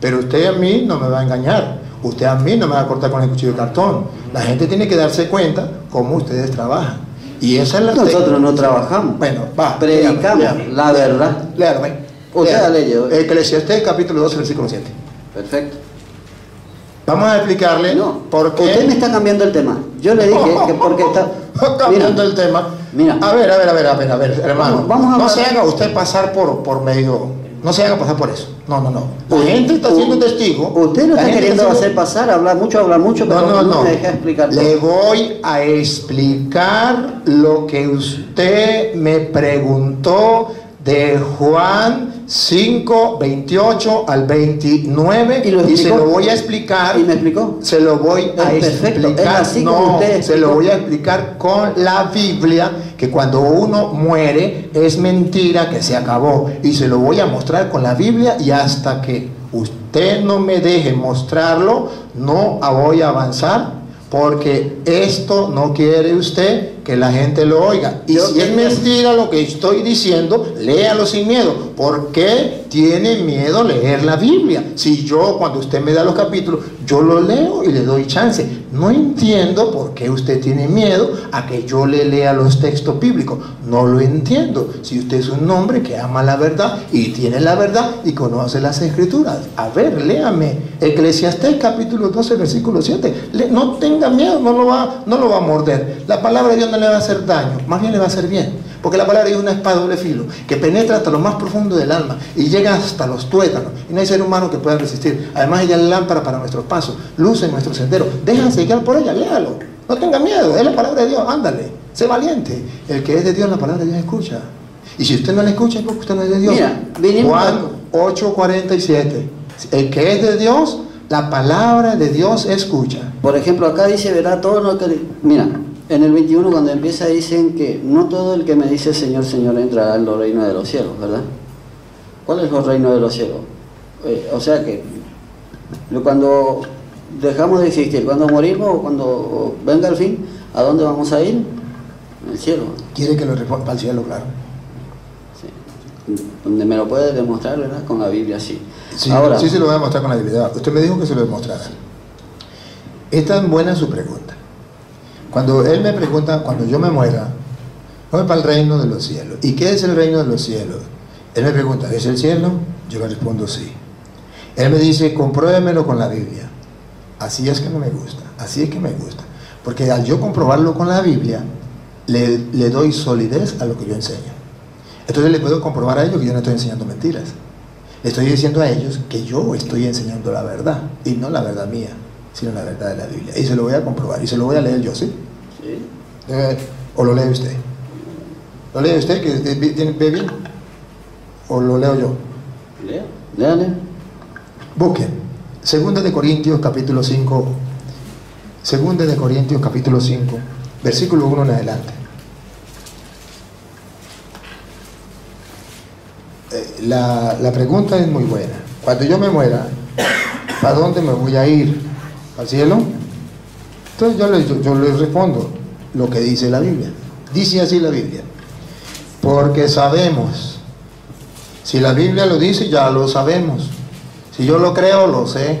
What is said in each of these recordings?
Pero usted a mí no me va a engañar. Usted a mí no me va a cortar con el cuchillo de cartón. La gente tiene que darse cuenta cómo ustedes trabajan. Y esa es la Nosotros no trabajamos. Bueno, va. Predicamos léame, la verdad. Léame. Usted léame. ha leído. Eclesiastés capítulo 12, versículo 7. Perfecto. Vamos a explicarle No, por qué. usted me está cambiando el tema. Yo le dije que porque está... cambiando el tema. Mira. A ver, a ver, a ver, a ver, a ver, hermano. Vamos- vamos a no se haga usted pasar por, por medio. No se haga pasar por eso. No, no, no. La gente está U- siendo testigo. Usted lo está queriendo hacer pasar, hablar mucho, hablar mucho, pero No, no, no. me deja explicar. Le voy a explicar lo que usted me preguntó de Juan 5, 28 al 29 ¿Y lo se lo voy a explicar. ¿Y me explicó? Se lo voy a Es perfecto, explicar. así no, se lo voy a explicar con la Biblia que cuando uno muere es mentira que se acabó y se lo voy a mostrar con la Biblia y hasta que usted no me deje mostrarlo no voy a avanzar porque esto no quiere usted que la gente lo oiga. Y Yo si es mentira lo que estoy diciendo, léalo sin miedo. ¿Por qué tiene miedo leer la Biblia? Si yo, cuando usted me da los capítulos, yo lo leo y le doy chance. No entiendo por qué usted tiene miedo a que yo le lea los textos bíblicos. No lo entiendo. Si usted es un hombre que ama la verdad y tiene la verdad y conoce las escrituras. A ver, léame. Eclesiastés capítulo 12, versículo 7. Le- no tenga miedo, no lo, va, no lo va a morder. La palabra de Dios no le va a hacer daño, más bien le va a hacer bien. Porque la palabra es una espada doble filo que penetra hasta lo más profundo del alma y llega hasta los tuétanos. Y no hay ser humano que pueda resistir. Además, ella es lámpara para nuestros pasos, luz en nuestro sendero. Déjense guiar por ella, léalo. No tenga miedo, es la palabra de Dios, ándale. Sé valiente. El que es de Dios, la palabra de Dios escucha. Y si usted no la escucha, es porque usted no es de Dios. Mira, Juan 8:47. El que es de Dios, la palabra de Dios escucha. Por ejemplo, acá dice, verá, todo lo que... Mira, en el 21 cuando empieza dicen que no todo el que me dice Señor, Señor entrará en los reinos de los cielos, ¿verdad? ¿Cuál es el reino de los cielos? Eh, o sea que cuando dejamos de existir, cuando morimos o cuando venga el fin, ¿a dónde vamos a ir? Al cielo. Quiere que lo responda el cielo, claro. Sí. Donde me lo puede demostrar, ¿verdad? Con la Biblia, sí. Sí, Ahora, sí se lo voy a mostrar con la habilidad. Usted me dijo que se lo demostrara. Es tan buena su pregunta. Cuando él me pregunta, cuando yo me muera, voy para el reino de los cielos. ¿Y qué es el reino de los cielos? Él me pregunta, ¿es el cielo? Yo le respondo sí. Él me dice, compruébemelo con la Biblia. Así es que no me gusta, así es que me gusta. Porque al yo comprobarlo con la Biblia, le, le doy solidez a lo que yo enseño. Entonces le puedo comprobar a ellos que yo no estoy enseñando mentiras. Le estoy diciendo a ellos que yo estoy enseñando la verdad, y no la verdad mía, sino la verdad de la Biblia. Y se lo voy a comprobar, y se lo voy a leer yo, ¿sí? Sí. Eh, ¿O lo lee usted? ¿Lo lee usted, que tiene- ve bien? ¿O lo leo yo? Lea, léale. Busquen. Segunda de Corintios capítulo 5. Segunda de Corintios capítulo 5, versículo 1 en adelante. Eh, La, la pregunta es muy buena. Cuando yo me muera, ¿para dónde me voy a ir? ¿Al cielo? Entonces yo le, yo, yo le respondo lo que dice la Biblia. Dice así la Biblia. Porque sabemos. Si la Biblia lo dice, ya lo sabemos. Si yo lo creo, lo sé.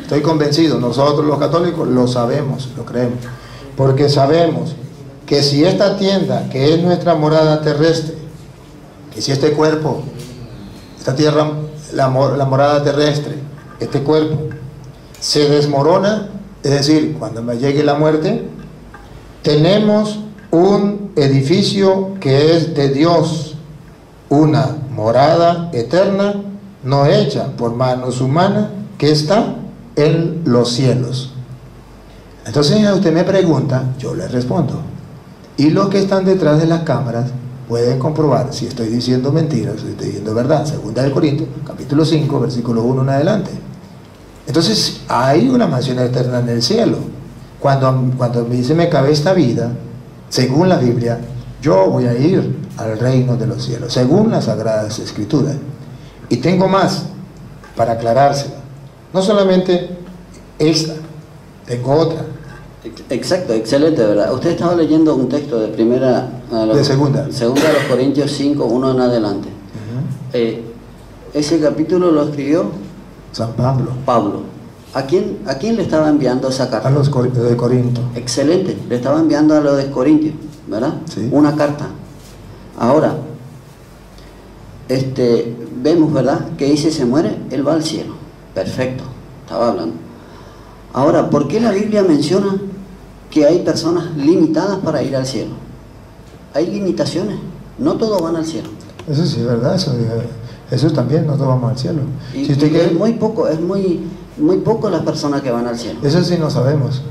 Estoy convencido. Nosotros los católicos lo sabemos, lo creemos. Porque sabemos que si esta tienda, que es nuestra morada terrestre, que si este cuerpo, esta tierra, la, la morada terrestre, este cuerpo, se desmorona, es decir, cuando me llegue la muerte, tenemos un edificio que es de Dios, una morada eterna, no hecha por manos humanas, que está en los cielos. Entonces usted me pregunta, yo le respondo. Y los que están detrás de las cámaras pueden comprobar si estoy diciendo mentiras si estoy diciendo verdad. Segunda de Corintios, capítulo 5, versículo 1 en adelante. Entonces hay una mansión eterna en el cielo. Cuando, cuando me dice me cabe esta vida, según la Biblia, yo voy a ir al reino de los cielos, según las sagradas escrituras. Y tengo más para aclarársela. No solamente esta, tengo otra, Ex- Exacto, excelente, ¿verdad? Usted estaba leyendo un texto de primera... a los- De segunda. Segunda de los Corintios 5, 1 en adelante. Eh, ese capítulo lo escribió San Pablo, Pablo. ¿A quién, ¿A quién le estaba enviando esa a carta? los cor- de Corinto. Excelente, le estaba enviando a los de Corintios, ¿verdad? Sí. Una carta. Ahora, este, vemos, ¿verdad? Que dice se muere, él va al cielo. Perfecto, estaba hablando. Ahora, ¿por qué la Biblia menciona que hay personas limitadas para ir al cielo? Hay limitaciones, no todos van al cielo. Eso sí, es verdad, eso, eh, eso también, nosotros vamos al cielo. Y, si usted y quiere, es muy poco, es muy, muy poco las personas que van al cielo. eso sí no sabemos.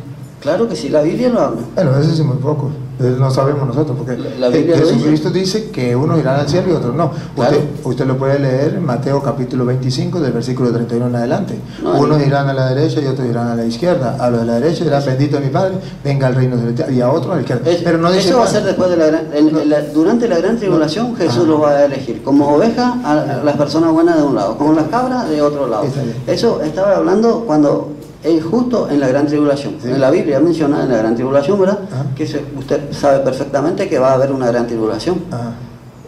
Claro que sí, la Biblia lo habla. Bueno, eso sí muy poco. No sabemos nosotros, porque La Jesucristo dice que unos irán al cielo y otros no. Claro. Usted, usted lo puede leer en Mateo capítulo 25, del versículo 31 en adelante. No, unos no. irán a la derecha y otros irán a la izquierda. A los de la derecha dirán, bendito mi Padre, venga al reino celestial. Y a otros a la izquierda. Es- Pero no dice eso va a ser después de la, gran- en- en la- durante la gran tribulación Jesús Ah. los va a elegir como oveja a, las personas buenas de un lado, como las cabras de otro lado. Eso estaba hablando cuando es justo en la gran tribulación. Sí. En la Biblia menciona en la gran tribulación, ¿verdad? Que se- usted sabe perfectamente que va a haber una gran tribulación.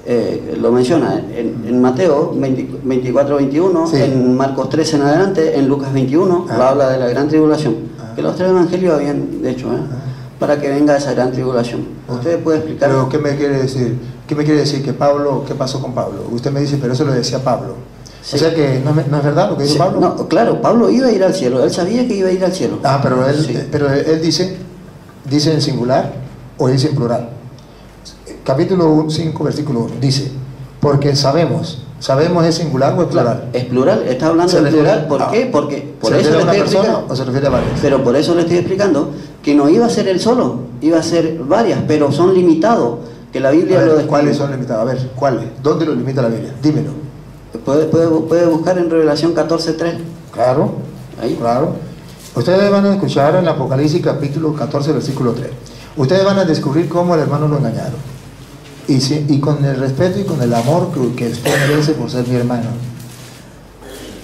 Eh, lo menciona en, en Mateo 20 24, 21, Sí. en Marcos 13 en adelante, en Lucas 21, Ah. lo habla de la gran tribulación. Que los tres evangelios habían hecho, ¿eh? para que venga esa gran tribulación. ¿Usted puede explicar? Pero ¿qué me quiere decir? ¿Qué me quiere decir que Pablo, qué pasó con Pablo? Usted me dice, pero eso lo decía Pablo. Sí. O sea que no, es- no es verdad lo que dijo Sí, Pablo. no, claro, Pablo iba a ir al cielo, él sabía que iba a ir al cielo. Ah, pero él, Sí. pero él dice, dice en singular o dice en plural. Capítulo 5, versículo 1, dice, porque sabemos, sabemos es singular o es plural. es plural, está hablando ¿Se en refiere plural. ¿Por a- qué? Porque por ¿Se eso refiere le a una estoy persona o se refiere a varios? Pero por eso le estoy explicando que no iba a ser él solo, iba a ser varias, pero son limitados, que la Biblia ver, lo describe. ¿Cuáles son limitados? A ver, ¿cuáles? ¿Dónde lo limita la Biblia? Dímelo. Puede, puede, puede buscar en Revelación 14.3. Claro, Ahí. claro. Ustedes van a escuchar en Apocalipsis capítulo 14, versículo 3. Ustedes van a descubrir cómo el hermano lo engañaron. Y, si- y con el respeto y con el amor que, que usted merece por ser mi hermano.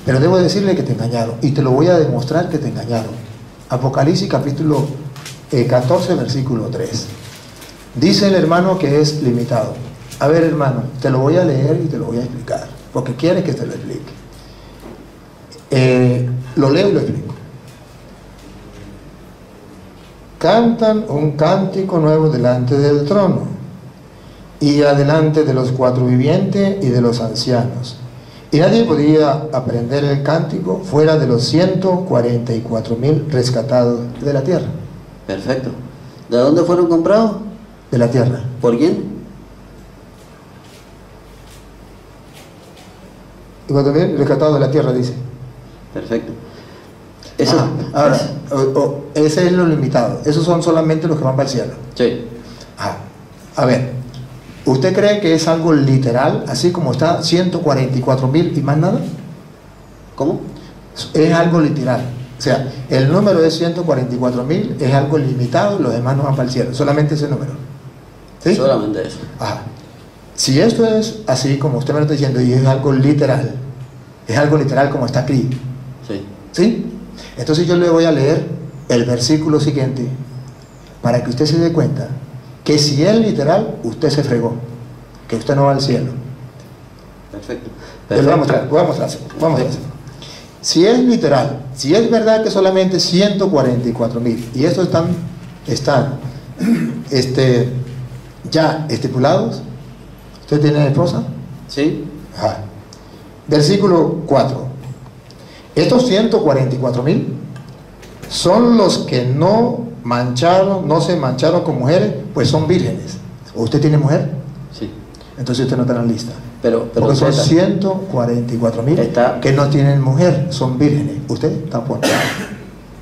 Pero debo decirle que te engañaron. Y te lo voy a demostrar que te engañaron. Apocalipsis capítulo eh, 14, versículo 3. Dice el hermano que es limitado. A ver, hermano, te lo voy a leer y te lo voy a explicar. Porque quiere que te lo explique. Eh, lo leo y lo explico. Cantan un cántico nuevo delante del trono y adelante de los cuatro vivientes y de los ancianos. Y nadie podía aprender el cántico fuera de los 144 mil rescatados de la tierra. Perfecto. ¿De dónde fueron comprados? De la tierra. ¿Por quién? Y cuando bien rescatados de la tierra, dice. Perfecto. Eso, Ajá. Ahora, o- o- ese es lo limitado. Esos son solamente los que van para el cielo. Sí. Ah, a ver, ¿usted cree que es algo literal, así como está 144 mil y más nada? ¿Cómo? Es algo literal. O sea, el número es 144 mil, es algo limitado, los demás no van para el cielo, solamente ese número. ¿Sí? Solamente eso. Ajá. Si esto es así como usted me lo está diciendo y es algo literal, es algo literal como está aquí, Sí. ¿sí? Entonces yo le voy a leer el versículo siguiente para que usted se dé cuenta que si es literal, usted se fregó, que usted no va al cielo. Perfecto. Yo le voy a mostrar, voy a voy a. Si es literal, si es verdad que solamente 144 mil, y estos están, están este, ya estipulados, ¿usted tiene esposa? Sí. Ajá. Versículo 4. Estos 144 mil son los que no mancharon, no se mancharon con mujeres, pues son vírgenes. ¿O ¿Usted tiene mujer? Sí. Entonces usted no está en la lista. Pero, pero Porque son usted- 144 mil que no tienen mujer, son vírgenes. Usted tampoco.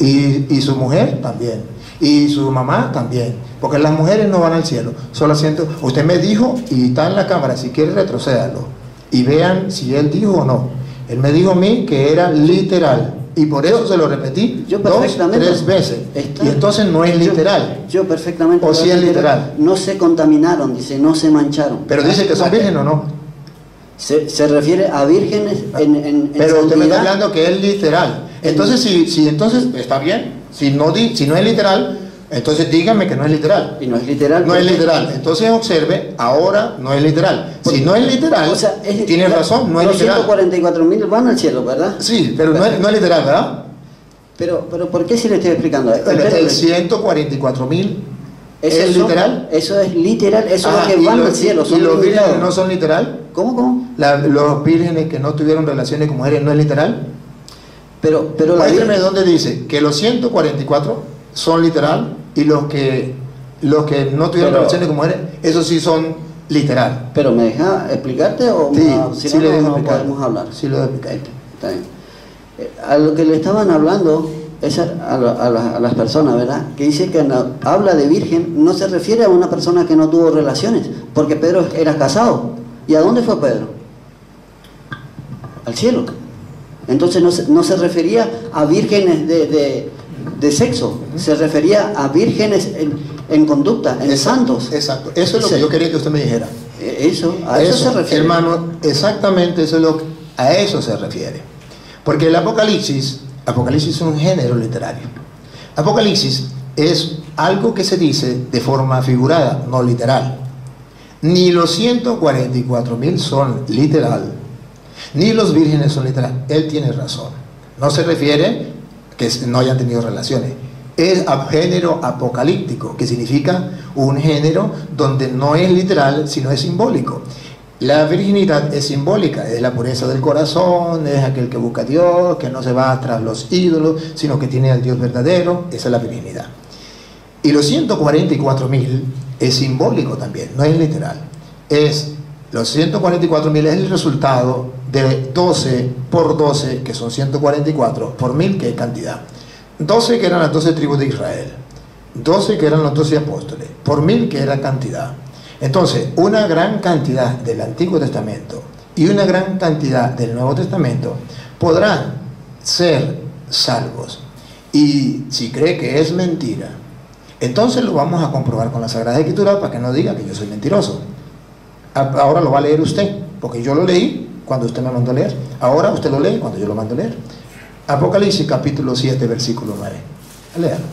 Y, y su mujer también. Y su mamá también. Porque las mujeres no van al cielo. Solo siento. Usted me dijo y está en la cámara. Si quiere, retrocédalo. Y vean si él dijo o no. Él me dijo a mí que era literal. Y por eso se lo repetí Yo dos, tres veces. Está- Y entonces no es literal. Yo, perfectamente. O si es literal. No se contaminaron, dice, no se mancharon. Pero dice que son vírgenes o no. Se, se refiere a vírgenes en, en, en Pero usted me está hablando que es literal. Entonces, si, si entonces está bien, si no, di- si no es literal, Entonces dígame que no es literal. Y no es literal. No es porque- literal. Entonces observe, ahora no es literal. Si no es literal, O sea, es- tiene razón, no es los literal. 144 mil van al cielo, ¿verdad? Sí, pero no es, no es literal, ¿verdad? Pero, pero ¿por qué si le estoy explicando? Espérame. el 144 mil ¿Es es eso? literal. Eso es literal, eso Ajá, es lo que van los- al cielo. y los vírgenes no son literal. ¿Cómo, cómo? La- los vírgenes que no tuvieron relaciones con mujeres no es literal. Pero, pero la Muéstrame Biblia- dónde dice que los 144 son literal y los que los que no tuvieron Pero- relaciones con mujeres, esos sí son literal. Pero ¿me deja explicarte o Sí, no? si sí no, le no, no podemos hablar? Sí lo dejo. Está bien. Eh, A lo que le estaban hablando es a, a la- a la- a las personas, ¿verdad? Que dice que no- habla de virgen, no se refiere a una persona que no tuvo relaciones, porque Pedro era casado. ¿Y a dónde fue Pedro? Al cielo. Entonces no se, no se refería a vírgenes de, de- de sexo, se refería a vírgenes en, en conducta, en Exacto, santos. Exacto. Eso es lo Sí. que yo quería que usted me dijera. Eh, Eso, a eso, se refiere. Hermano, exactamente eso es lo que- a eso se refiere. Porque el Apocalipsis, Apocalipsis es un género literario. Apocalipsis es algo que se dice de forma figurada, no literal. Ni los 144 mil son literal, ni los vírgenes son literal. Él tiene razón. No se refiere que no hayan tenido relaciones. Es a género apocalíptico, que significa un género donde no es literal, sino es simbólico. La virginidad es simbólica, es la pureza del corazón, es aquel que busca a Dios, que no se va tras los ídolos, sino que tiene al Dios verdadero, esa es la virginidad. Y los 144 mil es simbólico también, no es literal. Es, los 144 mil es el resultado de 12 por 12, que son 144, por mil, que es cantidad. 12 que eran las 12 tribus de Israel, 12 que eran los 12 apóstoles, por mil que era cantidad. Entonces, una gran cantidad del Antiguo Testamento y una gran cantidad del Nuevo Testamento podrán ser salvos. Y si cree que es mentira, entonces lo vamos a comprobar con la Sagrada Escritura para que no diga que yo soy mentiroso. Ahora lo va a leer usted, porque yo lo leí cuando usted me mandó a leer. Ahora usted lo lee cuando yo lo mando a leer. Apocalipsis capítulo 7, versículo 9. Léalo.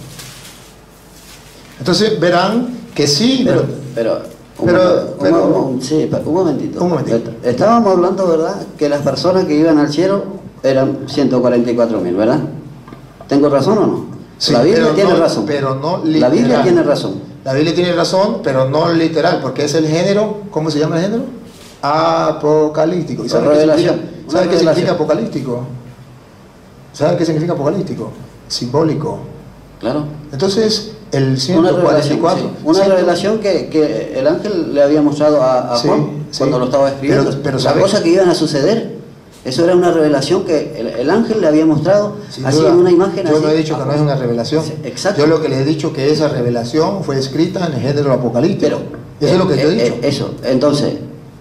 Entonces verán que sí, Pero, pero, pero, un Pero- un sí, un momentito. Un momentito. Estábamos hablando, ¿verdad? Que las personas que iban al cielo eran 144 mil, ¿verdad? ¿Tengo razón o no? Sí, la Biblia tiene no- razón. pero no La Biblia tiene razón. La Biblia tiene razón, pero no literal, porque es el género, ¿cómo se llama el género? Apocalíptico. ¿Y sabe qué significa, Una ¿sabe qué revelación. significa apocalíptico? ¿Sabe qué significa apocalíptico? Simbólico. Claro. Entonces, el Una revelación, 144. sí. Una revelación que, que el ángel le había mostrado a, a Sí, Juan sí. cuando lo estaba escribiendo. Pero- pero Las ¿sabe? cosas que iban a suceder. Eso era una revelación que el, el ángel le había mostrado Sin así duda, en una imagen yo así. no he dicho que no es una revelación. Exacto. Yo lo que le he dicho que esa revelación fue escrita en el género apocalíptico. Pero eso es lo que yo he eh, dicho. eh, eso, entonces,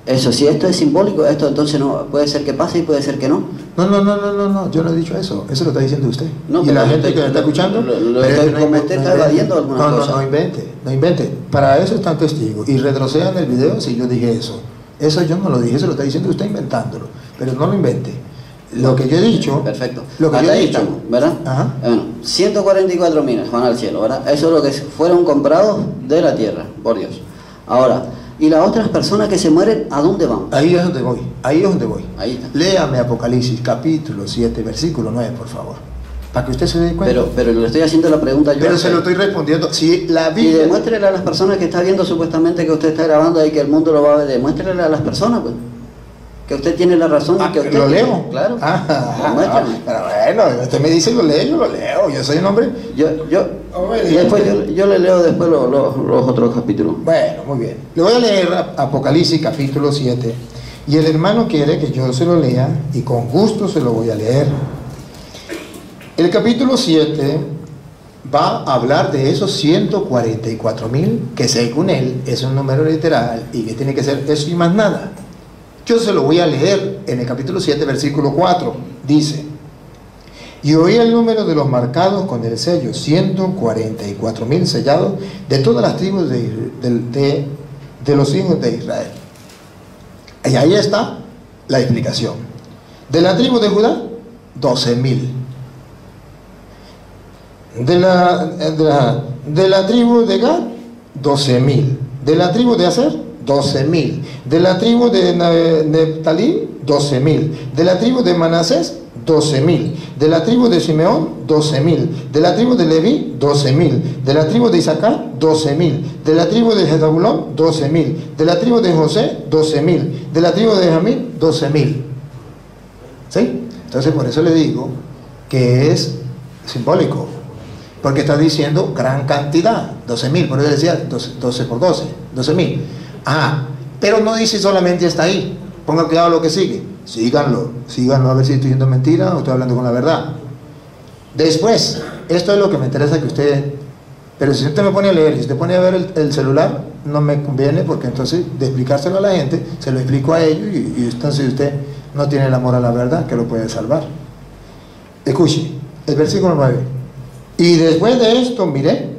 eso, si esto es simbólico, esto entonces no puede ser que pase y puede ser que no. No, no, no, no, no, no, yo no he dicho eso. Eso lo está diciendo usted. No, y la gente estoy- que me está lo- escuchando. lo- lo estoy- es que como inven- usted está invente. evadiendo algunas no, no, cosas. No, invente, no invente. Para eso están testigos. Y retrocedan el video si yo dije eso. Eso yo no lo dije, eso lo está diciendo usted inventándolo. Pero no lo invente. Lo que yo he dicho. Perfecto. Lo que Hasta yo he ahí dicho. estamos, ¿verdad? Ajá. Bueno, 144 mil van al cielo, ¿verdad? Eso es lo que fueron comprados de la tierra, por Dios. Ahora, ¿y las otras personas que se mueren, a dónde van? Ahí es donde voy. Ahí es donde voy. Ahí está. Léame Apocalipsis capítulo 7, versículo 9, por favor. Para que usted se dé cuenta. Pero, pero le estoy haciendo la pregunta yo. Pero se lo estoy respondiendo. Si la Y Biblia. demuéstrele a las personas que está viendo supuestamente que usted está grabando ahí que el mundo lo va a ver, demuéstrele a las personas, pues. Que usted tiene la razón Ah, y que usted. ¿Lo leo? Claro. Ah, ah, ah, Demuéstrame. pero bueno, usted me dice lo leo, yo lo leo. Yo soy un hombre. Yo, yo, y después yo, yo le leo después los, los- los otros capítulos. Bueno, muy bien. Le voy a leer Apocalipsis capítulo 7. Y el hermano quiere que yo se lo lea y con gusto se lo voy a leer. El capítulo 7 va a hablar de esos 144 mil, que según él es un número literal y que tiene que ser eso y más nada. Yo se lo voy a leer en el capítulo 7, versículo 4. Dice, y oí el número de los marcados con el sello, 144 mil sellados de todas las tribus de, los hijos de Israel. Y ahí está la explicación. De la tribu de Judá, 12 mil. De la, de la, de la tribu de Gad, 12 mil. De la tribu de Aser, 12 mil. De la tribu de Ne- Neftalí, 12 mil. De la tribu de Manasés, 12 mil. De la tribu de Simeón, 12 mil. De la tribu de Leví, 12 mil. De la tribu de Isaacar, 12 mil. De la tribu de Jezabulón, 12 mil. De la tribu de José, 12 mil. De la tribu de Jamín, 12 mil. ¿Sí? Entonces por eso le digo que es simbólico. Porque está diciendo gran cantidad, 12 mil, por eso decía 12, 12 por 12, 12 mil. Ah, pero no dice solamente está ahí. Ponga cuidado lo que sigue. Síganlo, síganlo a ver si estoy diciendo mentira o estoy hablando con la verdad. Después, esto es lo que me interesa que usted... Pero si usted me pone a leer si usted pone a ver el, el celular, no me conviene porque entonces de explicárselo a la gente, se lo explico a ellos y, y entonces usted no tiene el amor a la verdad que lo puede salvar. Escuche, el versículo 9. Y después de esto, miré.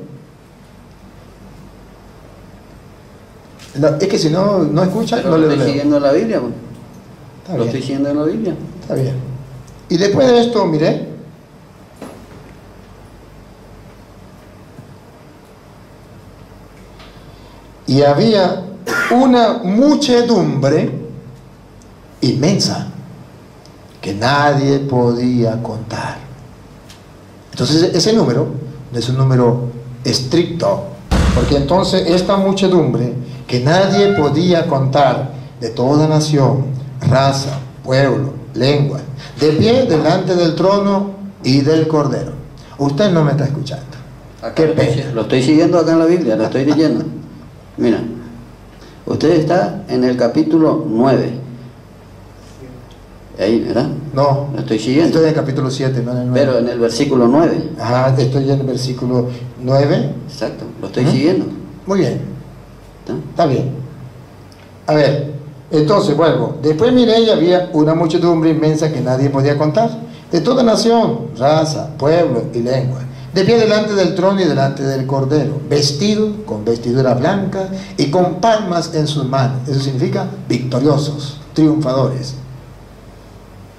Es que si no, no escucha, Pero no lo le estoy siguiendo en la Biblia. pues. Está Lo bien. estoy siguiendo en la Biblia. Está bien. Y después de esto, miré. Y había una muchedumbre inmensa que nadie podía contar. Entonces ese número es un número estricto, porque entonces esta muchedumbre que nadie podía contar de toda nación, raza, pueblo, lengua, de pie delante del trono y del cordero. Usted no me está escuchando. Qué pena. Lo estoy siguiendo acá en la Biblia, lo estoy leyendo. Mira, usted está en el capítulo 9. Ahí, ¿verdad? No, Lo estoy siguiendo. estoy en el capítulo 7, no en el 9. Pero en el versículo 9. Ajá, estoy en el versículo 9. Exacto, lo estoy siguiendo. Muy bien. ¿Está? Bien. A ver, entonces vuelvo. Después miré y había una muchedumbre inmensa que nadie podía contar, de toda nación, raza, pueblo y lengua, de pie delante del trono y delante del cordero, vestidos con vestidura blanca y con palmas en sus manos. Eso significa victoriosos, triunfadores.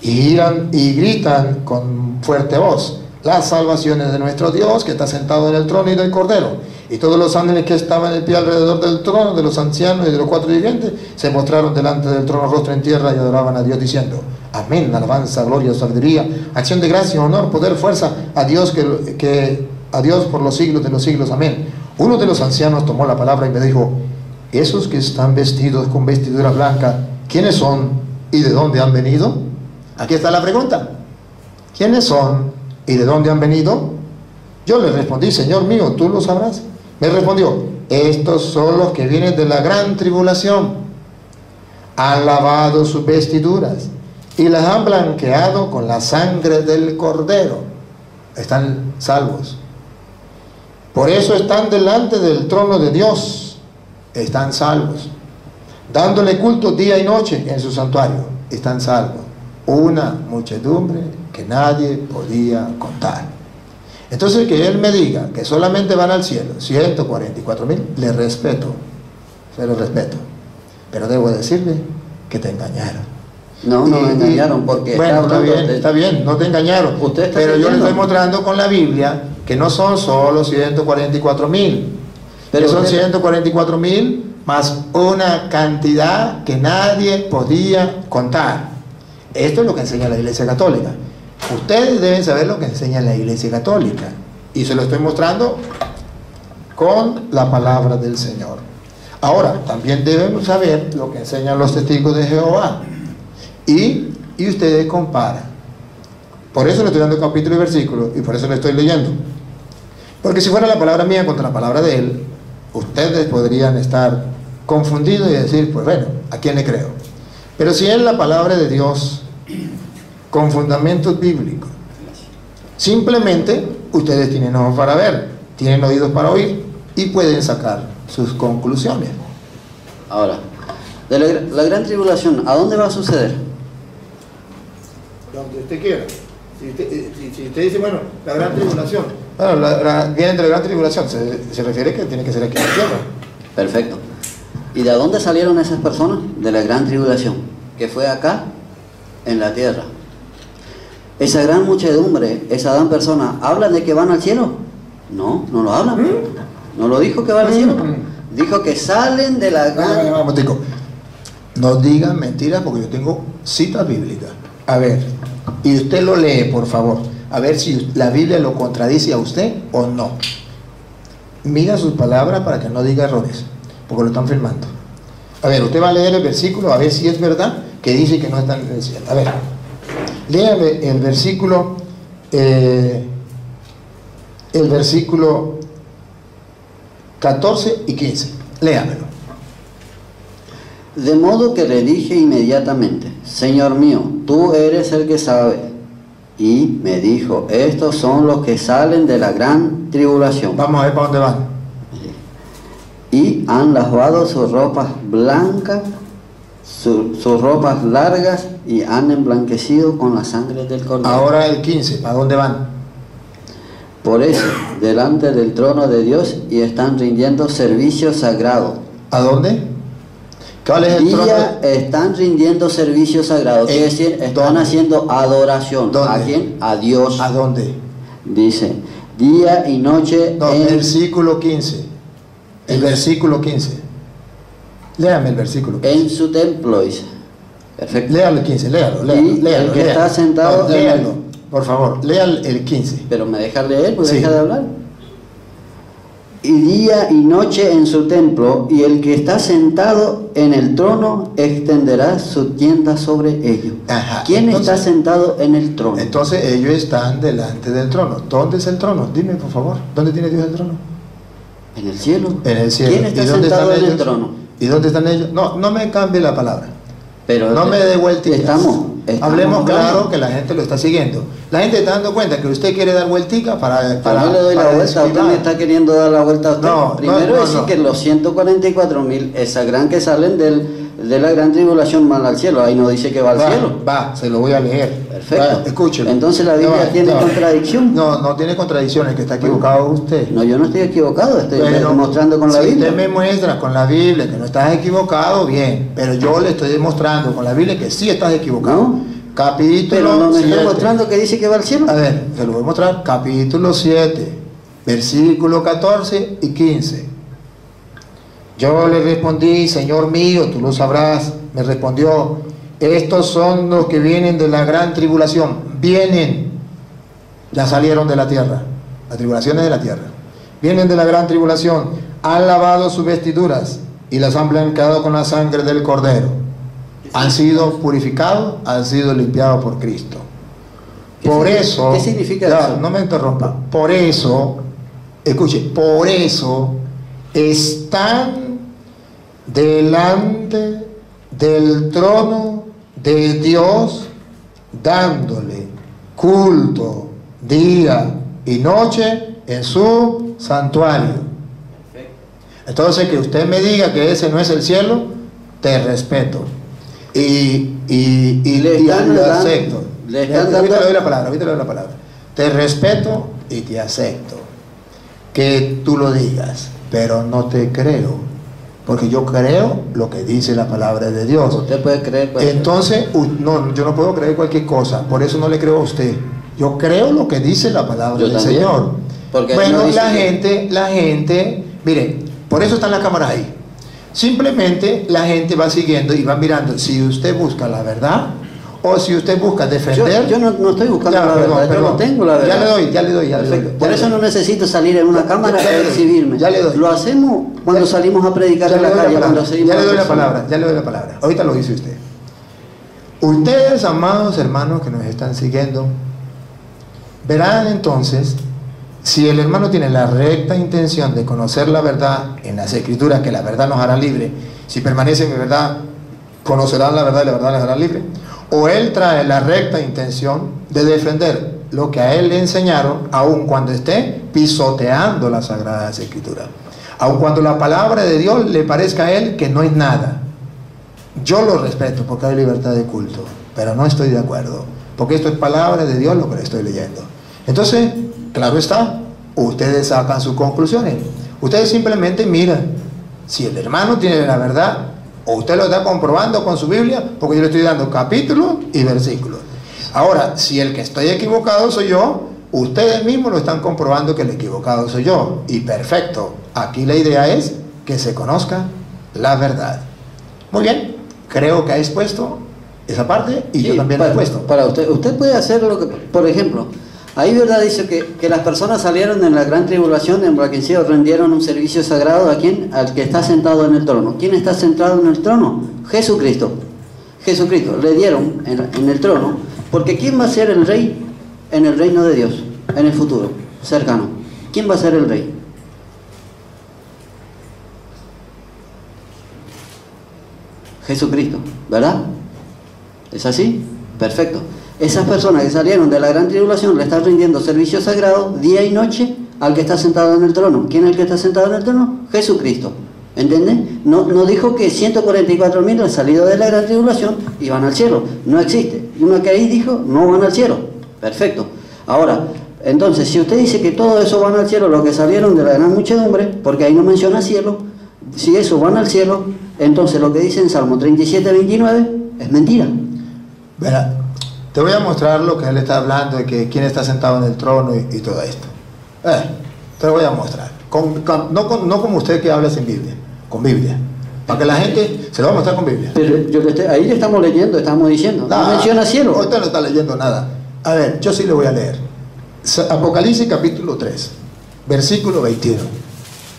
Y, irán- y gritan con fuerte voz las salvaciones de nuestro Dios que está sentado en el trono y del cordero. Y todos los ángeles que estaban en pie alrededor del trono, de los ancianos y de los cuatro vivientes, se mostraron delante del trono rostro en tierra y adoraban a Dios diciendo, Amén, alabanza, gloria, sabiduría, acción de gracia, honor, poder, fuerza, a Dios, que, que, a Dios por los siglos de los siglos, amén. Uno de los ancianos tomó la palabra y me dijo, esos que están vestidos con vestidura blanca, ¿quiénes son y de dónde han venido? Aquí está la pregunta. ¿Quiénes son y de dónde han venido? Yo le respondí, Señor mío, tú lo sabrás. Me respondió, estos son los que vienen de la gran tribulación. Han lavado sus vestiduras y las han blanqueado con la sangre del cordero. Están salvos. Por eso están delante del trono de Dios. Están salvos. Dándole culto día y noche en su santuario. Están salvos. Una muchedumbre que nadie podía contar. Entonces que él me diga que solamente van al cielo 144 mil, le respeto, se lo respeto. Pero debo decirle que te engañaron. No, no me Y- y- engañaron porque bueno, está bien, de- está bien, no te engañaron. Usted está pero yo le estoy mostrando con la Biblia que no son solo 144 mil, Pero que son usted- 144 mil más una cantidad que nadie podía contar. Esto es lo que enseña la Iglesia Católica. Ustedes deben saber lo que enseña la Iglesia Católica. Y se lo estoy mostrando con la palabra del Señor. Ahora, también debemos saber lo que enseñan los testigos de Jehová. Y, y ustedes comparan. Por eso le estoy dando capítulo y versículo y por eso le estoy leyendo. Porque si fuera la palabra mía contra la palabra de él, ustedes podrían estar confundidos y decir, pues bueno, ¿a quién le creo? Pero si es la palabra de Dios con fundamentos bíblicos, simplemente ustedes tienen ojos para ver, tienen oídos para oír y pueden sacar sus conclusiones. Ahora, de la, la gran tribulación, ¿a dónde va a suceder? Donde usted quiera. Si usted, eh, si- si usted dice, bueno, la gran tribulación. Bueno, la, la- viene de la gran tribulación, se, se refiere que tiene que ser aquí en la tierra. Perfecto. ¿Y de dónde salieron esas personas? De la gran tribulación, que fue acá, en la tierra. Esa gran muchedumbre, esa gran persona, ¿hablan de que van al cielo? No, no lo habla. No lo dijo que va al cielo. Dijo que salen de la No, no, no, gran... digan mentiras porque yo tengo citas bíblicas. A ver, y usted lo lee, por favor. A ver si la Biblia lo contradice a usted o no. Mira sus palabras para que no diga errores, porque lo están filmando. A ver, usted va a leer el versículo a ver si es verdad que dice que no están en el cielo. A ver, léame el versículo, eh, el versículo 14 y 15. Léamelo. De modo que le dije inmediatamente, Señor mío, tú eres el que sabe. Y me dijo, estos son los que salen de la gran tribulación. Vamos a ver para dónde van. Y han lavado sus ropas blancas, su- sus ropas largas, y han emblanquecido con la sangre del cordero. Ahora el 15, ¿para dónde van? Por eso, delante del trono de Dios, y están rindiendo servicio sagrado. ¿A dónde? ¿Cuál es el trono? Están rindiendo servicio sagrado, quiere ¿En decir, están dónde? haciendo adoración. ¿Dónde? ¿A quién? A Dios. ¿A dónde? Dice, día y noche No, en- versículo 15. El versículo 15. Léame el versículo 15. en su templo, dice. Perfecto. Léalo el 15, léalo, léalo, Y léalo. el que léalo. está sentado léalo, por favor, lea el el 15. Pero me deja leer, pues Sí. deja de hablar. Y día y noche en su templo, y el que está sentado en el trono extenderá su tienda sobre ellos. Ajá, ¿Quién entonces- está sentado en el trono? Entonces ellos están delante del trono. ¿Dónde es el trono? Dime, por favor. ¿Dónde tiene Dios el trono? En el cielo. En el cielo. ¿Quién está ¿Y dónde sentado en el trono? ¿Y dónde están ellos? No, no me cambie la palabra. Pero No me dé vueltitas. Estamos, estamos Hablemos claro que la gente lo está siguiendo. La gente está dando cuenta que usted quiere dar vueltica para, para, Yo le doy la vuelta, usted me está queriendo dar la vuelta a usted. No, Primero no, decir que los 144 mil, esa gran que salen del, de la gran tribulación van al cielo, ahí no dice que va al Va, cielo. va, se lo voy a leer. Perfecto. Va, escúchelo. Entonces la Biblia tiene contradicción. No, no tiene contradicciones, que está equivocado usted. No, yo no estoy equivocado, estoy Pero demostrando con la si Biblia. usted me muestra con la Biblia que no estás equivocado, bien. Pero yo le estoy demostrando con la Biblia que sí estás equivocado. No. Capítulo Pero no me está mostrando que dice que va al cielo. A ver, se lo voy a mostrar. Capítulo 7, versículo 14 y 15. Yo le respondí, Señor mío, tú lo sabrás. Me respondió, estos son los que vienen de la gran tribulación. Vienen, ya salieron de la tierra. Las tribulaciones de la tierra. Vienen de la gran tribulación. Han lavado sus vestiduras y las han blanqueado con la sangre del cordero. Han sido purificados, han sido limpiados por Cristo. ¿Qué Por eso, qué significa ya, eso? no me interrumpa, por eso, escuche, por eso están delante del trono de Dios dándole culto día y noche en su santuario. Entonces que usted me diga que ese no es el cielo, te respeto. Y, y, y, Le y acepto. le están ahorita dando- le doy la palabra, ahorita le doy la palabra. Te respeto y te acepto. Que tú lo digas, pero no te creo. Porque yo creo lo que dice la palabra de Dios. Usted puede creer. pues, Entonces, no, yo no puedo creer cualquier cosa, por eso no le creo a usted. Yo creo lo que dice la palabra Yo del también. Señor. Porque bueno, no la que- gente, la gente, mire, por eso están las cámaras ahí. Simplemente la gente va siguiendo y va mirando si usted busca la verdad o si usted busca defender. yo no, no estoy buscando Ya, la perdón, verdad, yo perdón. no tengo la verdad. Ya le doy, ya le doy, ya le doy. Por eso no necesito salir en una Ya- cámara ya le a doy. exhibirme. Ya le doy. Lo hacemos cuando Ya- salimos a predicar en la la calle, cuando seguimos ya le doy la palabra, ya le doy la palabra. Ahorita lo dice usted. Ustedes, amados hermanos que nos están siguiendo, verán entonces si el hermano tiene la recta intención de conocer la verdad en las escrituras, que la verdad nos hará libre, si permanece en mi verdad, conocerán la verdad y la verdad les hará libre, o él trae la recta intención de defender lo que a él le enseñaron, aun cuando esté pisoteando las sagradas escrituras, aun cuando la palabra de Dios le parezca a él que no es nada. Yo lo respeto porque hay libertad de culto, pero no estoy de acuerdo, porque esto es palabra de Dios lo que le estoy leyendo. Entonces, claro está, ustedes sacan sus conclusiones. Ustedes simplemente miran si el hermano tiene la verdad o usted lo está comprobando con su Biblia, porque yo le estoy dando capítulos y versículos. Ahora, si el que estoy equivocado soy yo, ustedes mismos lo están comprobando que el equivocado soy yo. Y perfecto, aquí la idea es que se conozca la verdad. Muy bien, creo que ha expuesto esa parte y yo también para, la he expuesto. para usted, usted puede hacer lo que, por ejemplo, ahí verdad dice que, que las personas salieron en la gran tribulación, sí rendieron un servicio sagrado a quien, al que está sentado en el trono. ¿Quién está sentado en el trono? Jesucristo. Jesucristo. Le dieron en, en el trono, porque ¿quién va a ser el rey en el reino de Dios en el futuro cercano? ¿Quién va a ser el rey? Jesucristo, ¿verdad? ¿Es así? Perfecto. Esas personas que salieron de la gran tribulación le están rindiendo servicio sagrado día y noche al que está sentado en el trono. ¿Quién es el que está sentado en el trono? Jesucristo. ¿Entienden? No, no dijo que 144.000 han salido de la gran tribulación y van al cielo. No existe. Y uno que ahí dijo, no van al cielo. Perfecto. Ahora, entonces, si usted dice que todo eso van al cielo, los que salieron de la gran muchedumbre, porque ahí no menciona cielo, si eso van al cielo, entonces lo que dice en Salmo 37, 29 es mentira. Verá, te voy a mostrar lo que él está hablando de que quién está sentado en el trono y, y todo esto. Eh, te lo voy a mostrar. Con- con- no, con- no como usted que habla sin Biblia, con Biblia. Para que la gente se lo va a mostrar con Biblia. Pero yo le estoy- ahí le estamos leyendo, estamos diciendo. No, No, menciona cielo. Ahorita no está leyendo nada. A ver, yo sí le voy a leer. Apocalipsis capítulo 3, versículo 21.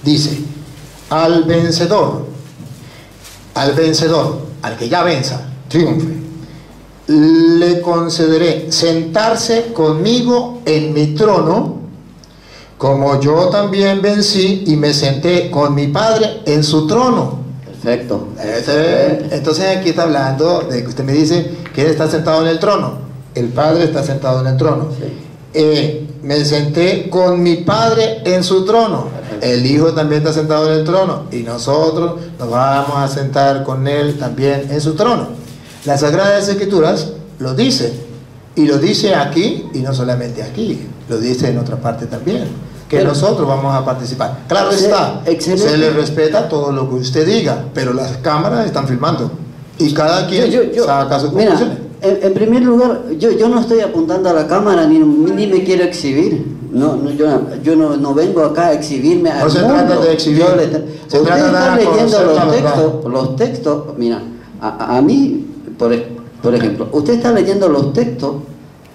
Dice, al vencedor, al vencedor, al que ya venza, triunfe, le concederé sentarse conmigo en mi trono, como yo también vencí y me senté con mi Padre en su trono. Perfecto. Entonces aquí está hablando de que usted me dice que él está sentado en el trono. El Padre está sentado en el trono. Sí. Eh, me senté con mi Padre en su trono. El Hijo también está sentado en el trono. Y nosotros nos vamos a sentar con Él también en su trono. Las Sagradas Escrituras lo dicen. Y lo dice aquí y no solamente aquí. Lo dice en otra parte también. Que Pero- nosotros vamos a participar. Claro está. excelente. Se le respeta todo lo que usted diga. Pero las cámaras están filmando. Y cada quien Yo- yo- yo- saca sus mira, conclusiones. en, en primer lugar, yo, yo no estoy apuntando a la cámara ni, ni me quiero exhibir. No, no, yo, yo no, no vengo acá a exhibirme al No se mundo. trata de exhibir, Yo le- se trata de leyendo los textos, los textos, mira, a, a mí, por, por ejemplo, usted está leyendo los textos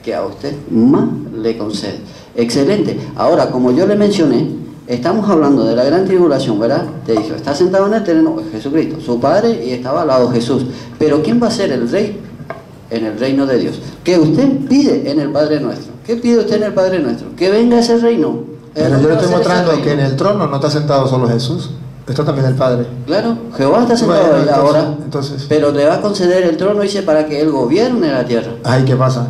que a usted más le concede. Excelente. Ahora, como yo le mencioné, estamos hablando de la gran tribulación, ¿verdad? Te dijo, está sentado en el terreno Jesucristo, su Padre, y estaba al lado Jesús. Pero ¿quién va a ser el rey en el reino de Dios? ¿Qué usted pide en el Padre Nuestro? ¿Qué pide usted en el Padre Nuestro? Que venga ese reino. Pero ¿El yo le estoy mostrando que en el trono no está sentado solo Jesús. Está también el Padre. Claro, Jehová está sentado Bueno, ahí entonces- ahora, entonces- pero le va a conceder el trono, dice, para que él gobierne la tierra, Ay, ¿qué pasa?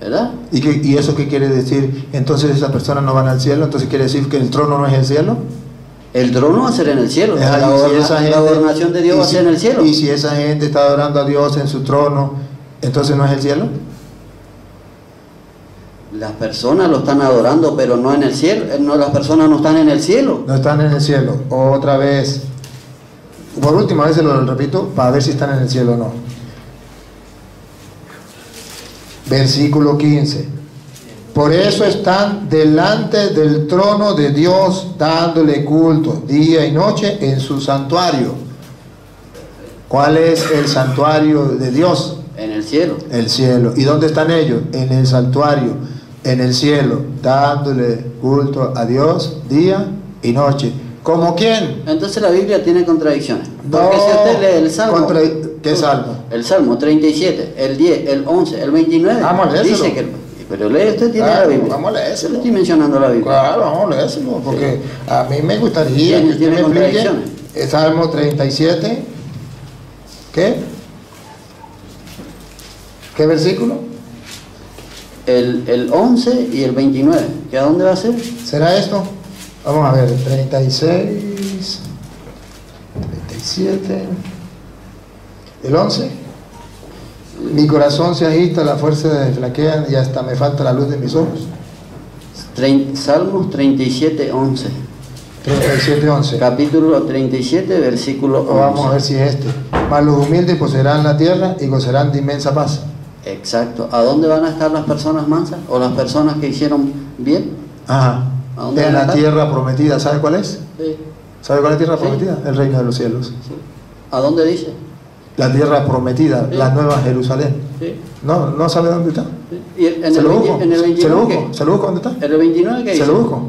¿verdad? ¿Y, qué- ¿Y eso qué quiere decir? Entonces esas personas no van al cielo, entonces quiere decir que el trono no es el cielo. El trono va a ser en el cielo, la, si esa la gente- gobernación de Dios va a ser en el cielo. Y si esa gente está adorando a Dios en su trono, entonces no es el cielo. Las personas lo están adorando, pero no en el cielo. eh, No, las personas no están en el cielo. No están en el cielo. Otra vez. Por última vez se lo repito para ver si están en el cielo o no. Versículo 15. Por eso están delante del trono de Dios dándole culto día y noche en su santuario. ¿Cuál es el santuario de Dios? En el cielo. El cielo. ¿Y dónde están ellos? En el santuario, en el cielo, dándole culto a Dios día y noche. ¿Como quién? Entonces la Biblia tiene contradicciones. Porque No, si usted lee el Salmo. contra- ¿qué Salmo? El Salmo 37, el 10, el 11, el 29. Vamos a leérselo. Dice que. Pero lee usted, tiene Claro, la Biblia. vamos a leérselo. Yo estoy mencionando la Biblia. Claro, vamos a leérselo, porque a mí me gustaría que usted tiene me explique contradicciones. el Salmo 37. ¿Qué? ¿Qué versículo? El, el 11 y el 29. ¿Que a dónde va a ser? ¿Será esto? Vamos a ver, 36, 37, el 11. Mi corazón se agita, la fuerza me flaquea y hasta me falta la luz de mis ojos. Salmos 37, 11. 37, 11. Capítulo 37, versículo 11. Vamos a ver si es este. Mas los humildes poseerán la tierra y gozarán de inmensa paz. Exacto. ¿A dónde van a estar las personas mansas o las personas que hicieron bien? Ajá. ¿A dónde En van la estar? tierra prometida, ¿sabe cuál es? Sí, ¿Sabe cuál es la tierra Sí. prometida? El reino de los cielos. sí. ¿A dónde dice? La tierra prometida, Sí. la nueva Jerusalén. Sí, ¿No, ¿No sabe dónde está? sí. ¿Y en ¿Se el, lo 20 busco? en el ¿Se lo 29 busco? qué? ¿Se lo busco dónde está? ¿En el 29 qué dice? ¿Se lo busco?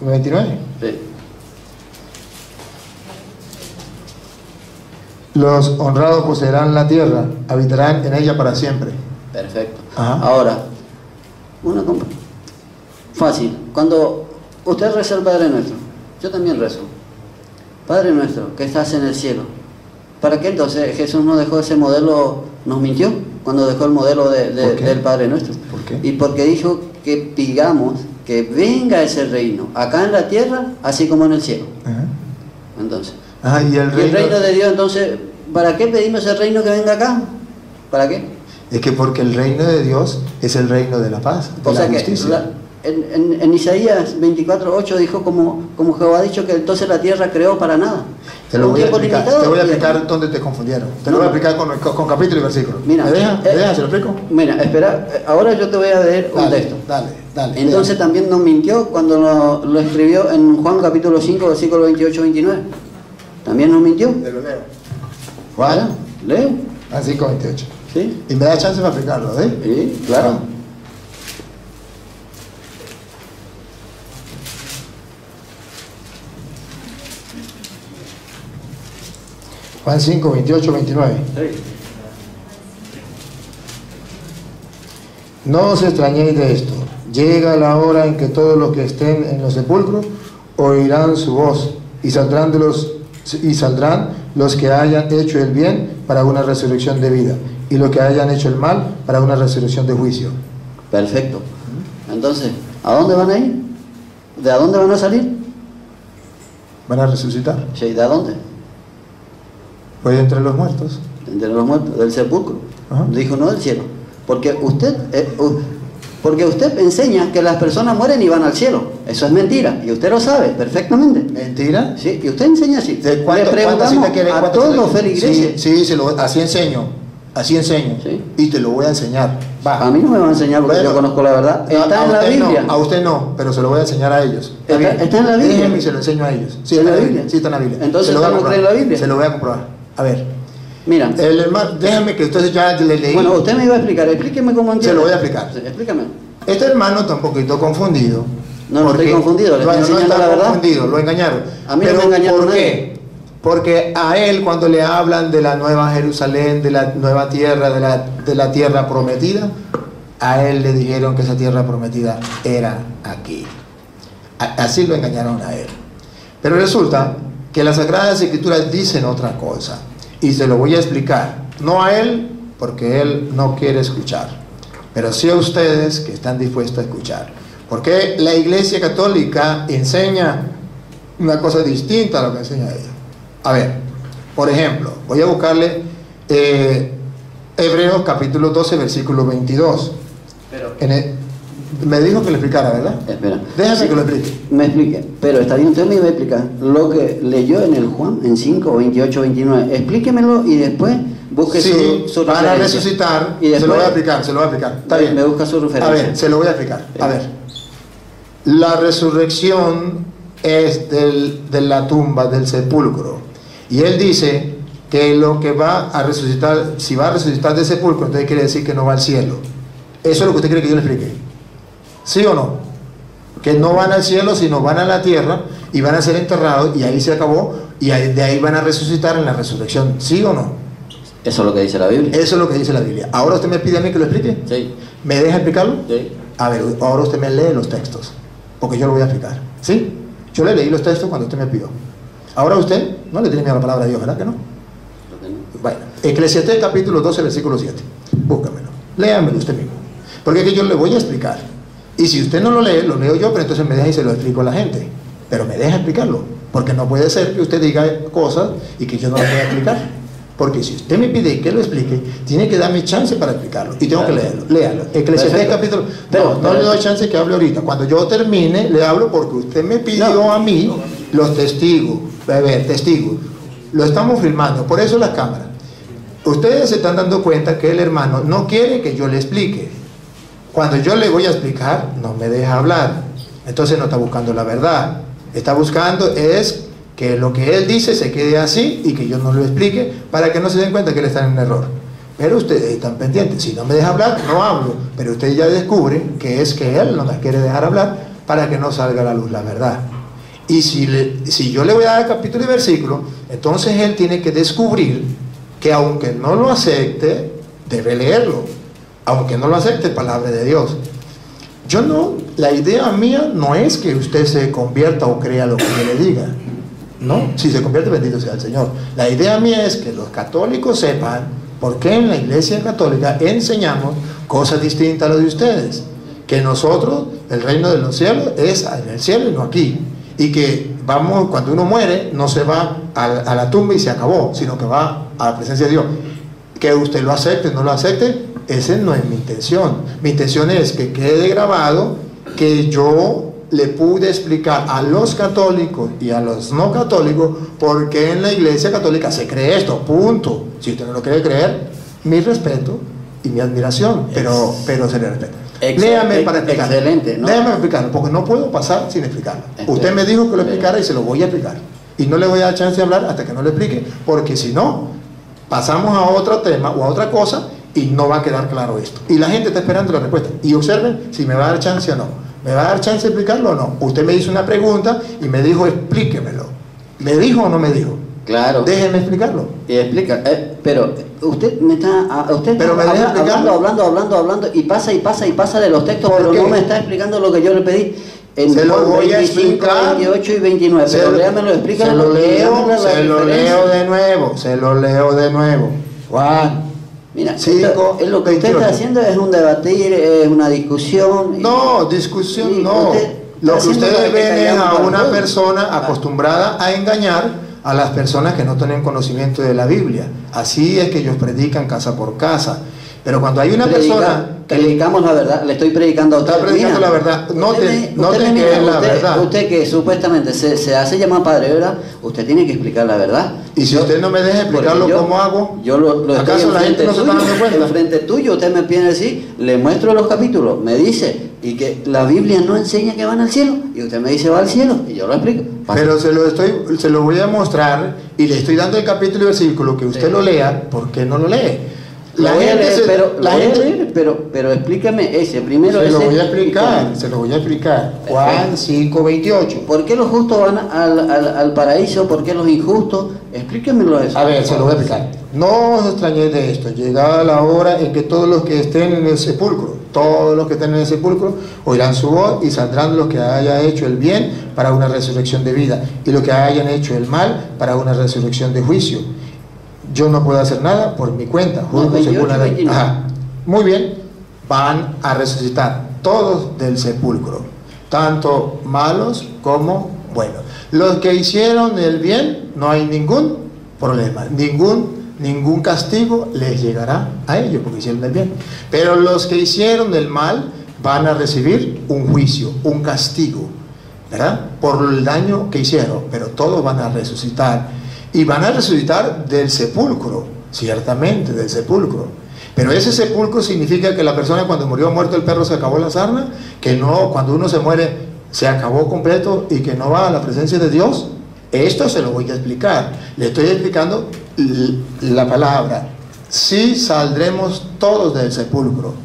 ¿En el 29? Sí. Los honrados poseerán la tierra, habitarán en ella para siempre. Perfecto. Ajá. Ahora, una compra. Fácil. Cuando usted reza el Padre Nuestro, yo también rezo. Padre Nuestro, que estás en el cielo. ¿Para qué entonces Jesús no dejó ese modelo, nos mintió cuando dejó el modelo de- del Padre Nuestro? ¿Por qué? Y porque dijo que pidamos que venga ese reino, acá en la tierra, así como en el cielo. Ajá. Entonces, y el y el reino, reino de Dios, entonces, ¿para qué pedimos el reino que venga acá? ¿Para qué? Es que porque el reino de Dios es el reino de la paz, de O la sea que justicia. la- en, en- en Isaías 24.8 dijo como, como Jehová ha dicho que entonces la tierra creó para nada. Te lo voy a explicar, limitado te voy a explicar dónde te confundieron. Te No, lo voy a explicar con, con- con capítulo y versículo. Mira, ¿Me deja? ¿Me eh, deja? ¿Se lo explico? Mira, espera, eh, ahora yo te voy a leer un texto. dale, dale. Entonces también nos mintió cuando lo, lo escribió en Juan capítulo 5, versículo 28-29. También nos mintió. Te lo leo. ¿Cuál? Leo. Ah, 5.28. ¿Sí? Y me da chance para explicarlo, ¿eh? Sí, claro. Juan 5, 28, 29. Sí. No os extrañéis de esto. Llega la hora en que todos los que estén en los sepulcros oirán su voz y saldrán de los y saldrán los que hayan hecho el bien para una resurrección de vida y los que hayan hecho el mal para una resurrección de juicio. Perfecto. Entonces, ¿a dónde van a ir? ¿De a dónde van a salir? ¿Van a resucitar? Sí, ¿de a dónde? Pues entre los muertos. entre los muertos, del sepulcro. Ajá. Dijo, no del cielo. Porque usted, eh, porque usted enseña que las personas mueren y van al cielo. Eso es mentira. Y usted lo sabe perfectamente. ¿Mentira? Sí, y usted enseña así. ¿De Le cuánto, preguntamos citas quiere- a todos los feligreses. Sí, sí, se lo- así enseño. Así enseño. Sí. Y te lo voy a enseñar. Va. A mí no me va a enseñar porque Bueno, yo conozco la verdad. No, Está a en la Biblia. No, a usted no, pero se lo voy a enseñar a ellos. Está- en la Biblia. Déjeme y se lo enseño a ellos. Sí, ¿En está en la Biblia? Biblia. Sí, está en la Biblia. Entonces, Se lo voy a ¿usted no cree en la Biblia? Se lo voy a comprobar. A ver. Mira, El hermano, déjame que usted ya le leí. bueno, usted me iba a explicar. Explíqueme cómo entiende. Se lo voy a explicar. Sí, explícame. Este hermano está un poquito confundido. No, no estoy confundido, le estoy no enseñando está la verdad. confundido, lo engañaron. A mí no Pero, me engañaron ¿Por qué? Porque a él cuando le hablan de la nueva Jerusalén, de la nueva tierra, de la, de la tierra prometida, a él le dijeron que esa tierra prometida era aquí. Así lo engañaron a él. Pero resulta que las Sagradas Escrituras dicen otra cosa. Y se lo voy a explicar. No a él, porque él no quiere escuchar. Pero sí a ustedes que están dispuestos a escuchar. Porque la Iglesia Católica enseña una cosa distinta a lo que enseña ella. A ver, por ejemplo, voy a buscarle eh, Hebreos capítulo 12, versículo 22. Pero, En el- me dijo que le explicara, ¿verdad? espera. Déjame Sí, que lo explique. Me explique. Pero está bien, usted me iba a explicar lo que leyó en el Juan en 5, 28, 29. Explíquemelo y después busque Sí, su, su van a resucitar. Y se lo voy a después- explicar, se lo voy a explicar. Está bien. me busca su referencia. A ver, se lo voy a explicar. A ver. La resurrección es del- de la tumba, del sepulcro. Y él dice que lo que va a resucitar, si va a resucitar del sepulcro, entonces quiere decir que no va al cielo. Eso es lo que usted quiere que yo le explique. ¿Sí o no? Que no van al cielo, sino van a la tierra y van a ser enterrados y ahí se acabó y de ahí van a resucitar en la resurrección. ¿Sí o no? Eso es lo que dice la Biblia. Eso es lo que dice la Biblia. Ahora usted me pide a mí que lo explique. Sí, ¿Me deja explicarlo? sí. A ver, ahora usted me lee los textos, porque yo lo voy a explicar. ¿Sí? Yo le leí los textos cuando usted me pidió. Ahora usted no le tiene miedo a la palabra de Dios, ¿verdad que no? Bueno, Eclesiastés capítulo 12, versículo 7. Búscamelo. Léamelo usted mismo. Porque es que yo le voy a explicar. Y si usted no lo lee, lo leo yo, pero entonces me deja y se lo explico a la gente. Pero me deja explicarlo. Porque no puede ser que usted diga cosas y que yo no lo pueda explicar. Porque si usted me pide que lo explique, tiene que darme chance para explicarlo. Y tengo que leerlo. Léalo. Eclesiastés capítulo. Pero- no, no pero- le doy chance que hable ahorita. Cuando yo termine, le hablo porque usted me pidió No. a mí los testigos. A ver, testigos. Lo estamos filmando. Por eso las cámaras. Ustedes se están dando cuenta que el hermano no quiere que yo le explique. Cuando yo le voy a explicar, no me deja hablar. Entonces no está buscando la verdad. Está buscando es que lo que él dice se quede así y que yo no lo explique para que no se den cuenta que él está en error. Pero ustedes están pendientes. Si no me deja hablar, no hablo. Pero ustedes ya descubren que es que él no me quiere dejar hablar para que no salga a la luz la verdad. Y si, le- si yo le voy a dar capítulo y versículo, entonces él tiene que descubrir que aunque no lo acepte, debe leerlo. Aunque no lo acepte, palabra de Dios. Yo no, la idea mía no es que usted se convierta o crea lo que yo le diga. No, si se convierte, bendito sea el Señor. La idea mía es que los católicos sepan por qué en la iglesia católica enseñamos cosas distintas a lo de ustedes. Que nosotros, el reino de los cielos, es en el cielo y no aquí. Y que vamos, cuando uno muere, no se va a, a la tumba y se acabó, sino que va a la presencia de Dios. Que usted lo acepte o no lo acepte, esa no es mi intención. Mi intención es que quede grabado que yo le pude explicar a los católicos y a los no católicos por qué en la iglesia católica se cree esto, punto. Si usted no lo quiere creer, mi respeto y mi admiración, pero, pero se le respeta. Léame para explicar. excelente, ¿no? Léame para explicarlo, porque no puedo pasar sin explicarlo. Excelente. Usted me dijo que lo explicara y se lo voy a explicar. Y no le voy a dar chance de hablar hasta que no lo explique, porque si no, pasamos a otro tema o a otra cosa y no va a quedar claro esto. Y la gente está esperando la respuesta. Y observen si me va a dar chance o no. ¿Me va a dar chance de explicarlo o no? Usted me hizo una pregunta y me dijo explíquemelo. ¿Me dijo o no me dijo? Claro. Déjeme explicarlo. Y explica, eh, pero usted me está, ah, usted Pero está me deja habla- explicarlo. hablando, hablando, hablando, hablando y pasa y pasa y pasa de los textos, ¿Por pero qué? no me está explicando lo que yo le pedí. En Se lo voy a 25, explicar. 28 y 29, Se pero lo- léamelo, explícalo. Se lo leo, se lo leo de nuevo, se lo leo de nuevo. Juan. Mira, Cinco, esto- lo que usted 28. está haciendo es un debatir, es una discusión. y- No, discusión no. usted Lo que ustedes ven es a una persona acostumbrada a engañar a las personas que no tienen conocimiento de la Biblia. Así es que ellos predican casa por casa. Pero cuando hay una Predica- persona que predicamos la verdad, le estoy predicando a usted. Está predicando la verdad. usted me- usted noten me que mira, la usted- verdad. Usted que supuestamente se, se hace llamar padre, ¿verdad? Usted tiene que explicar la verdad. Y si Yo- usted no me deja explicarlo, yo- ¿cómo hago? Yo lo, lo ¿Acaso la gente no se está tuyo, dando cuenta? Enfrente tuyo, usted me a decir, le muestro los capítulos, me dice, y que la Biblia no enseña que van al cielo, y usted me dice va al cielo, y yo lo explico. Pasa. Pero se lo estoy, se lo voy a mostrar y le estoy dando el capítulo y versículo que usted Sí. lo lea, ¿por qué no lo lee? Leer, se- pero, la gente- leer, pero, pero explícame ese, primero se lo voy a explicar, se lo voy a explicar. Juan 5:28. ¿Por qué los justos van al, al, al paraíso? ¿Por qué los injustos? Explíquemelo eso. A ver, se lo voy a explicar. No os extrañéis de esto. Llegada la hora en que todos los que estén en el sepulcro, todos los que estén en el sepulcro, oirán su voz y saldrán los que hayan hecho el bien para una resurrección de vida y los que hayan hecho el mal para una resurrección de juicio. Yo no puedo hacer nada por mi cuenta. juzgo 28, según la ley. 29. Ajá. Muy bien. Van a resucitar todos del sepulcro, tanto malos como buenos. Los que hicieron el bien, no hay ningún problema, ningún ningún castigo les llegará a ellos porque hicieron el bien. Pero los que hicieron el mal van a recibir un juicio, un castigo, ¿verdad? Por el daño que hicieron, pero todos van a resucitar y van a resucitar del sepulcro, ciertamente del sepulcro. Pero ese sepulcro significa que la persona cuando murió muerto el perro se acabó la sarna, que no, cuando uno se muere se acabó completo y que no va a la presencia de Dios. Esto se lo voy a explicar. Le estoy explicando la palabra. Sí saldremos todos del sepulcro.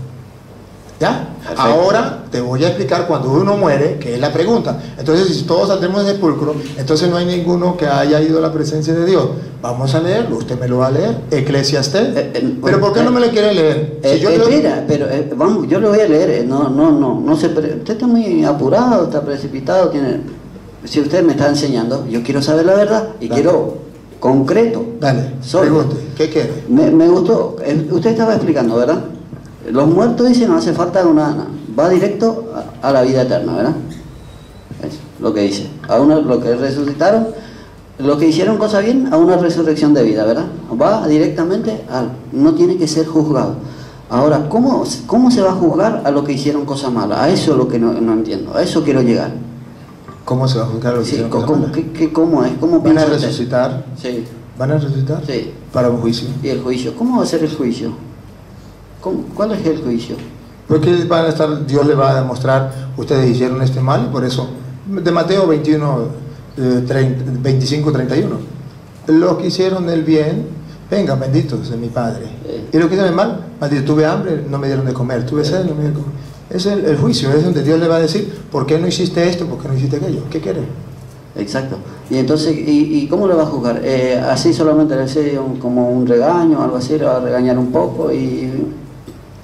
¿Ya? Perfecto. Ahora te voy a explicar cuando uno muere, que es la pregunta. Entonces, si todos saldremos del sepulcro, entonces no hay ninguno que haya ido a la presencia de Dios. Vamos a leerlo, usted me lo va a leer. Eclesiastés. Eh, eh, Pero ¿por qué no me lo quiere leer? Si yo eh, leo- espera, pero vamos, yo lo voy a leer. No, no, no, no se pre- usted está muy apurado, está precipitado, tiene. Si usted me está enseñando, yo quiero saber la verdad y Dale. quiero concreto. Dale, Solo. pregunte, ¿qué quiere? Me, me gustó. Usted estaba explicando, ¿verdad? Los muertos dicen no hace falta una. Va directo a, a la vida eterna, ¿verdad? Es lo que dice. A una, lo que resucitaron, los que hicieron cosa bien, a una resurrección de vida, ¿verdad? Va directamente al. No tiene que ser juzgado. Ahora, ¿cómo, ¿cómo se va a juzgar a los que hicieron cosas malas? A eso es lo que no, no entiendo. A eso quiero llegar. ¿Cómo se va a juzgar lo que Sí, hicieron ¿cómo, cosas malas? qué, qué- cómo es? ¿Cómo Van a resucitar Sí. ¿Van a resucitar? Sí. Para un juicio. ¿Y el juicio? ¿Cómo va a ser el juicio? ¿Cómo- ¿Cuál es el juicio? Porque van a estar, Dios le va a demostrar, ustedes hicieron este mal, y por eso, de Mateo 21, eh, 30, 25, 31. Los que hicieron el bien, vengan benditos de mi Padre. Y los que hicieron el mal, maldito, tuve hambre, no me dieron de comer, tuve sed, no me dieron de comer. Es el, el juicio, es donde Dios le va a decir, ¿por qué no hiciste esto? ¿Por qué no hiciste aquello? ¿Qué quiere? Exacto. Y entonces, ¿y, y cómo le va a juzgar? Eh, ¿Así solamente le hace un- como un regaño, algo así, le va a regañar un poco? y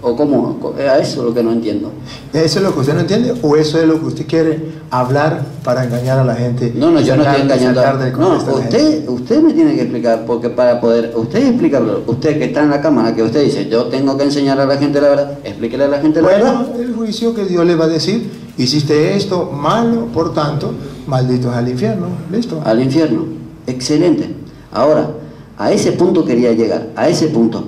¿O cómo? Co- A eso es lo que no entiendo. ¿Eso es lo que usted no entiende? ¿O eso es lo que usted quiere hablar para engañar a la gente? No, no, yo no estoy engañando. No, usted, usted me tiene que explicar, porque para poder, usted explicarlo, usted que está en la cámara, que usted dice, yo tengo que enseñar a la gente la verdad, explíquele a la gente la Bueno, verdad. el juicio que Dios le va a decir, hiciste esto malo, por tanto, malditos al infierno. ¿Listo? Al infierno. Excelente. Ahora, a ese punto quería llegar, a ese punto.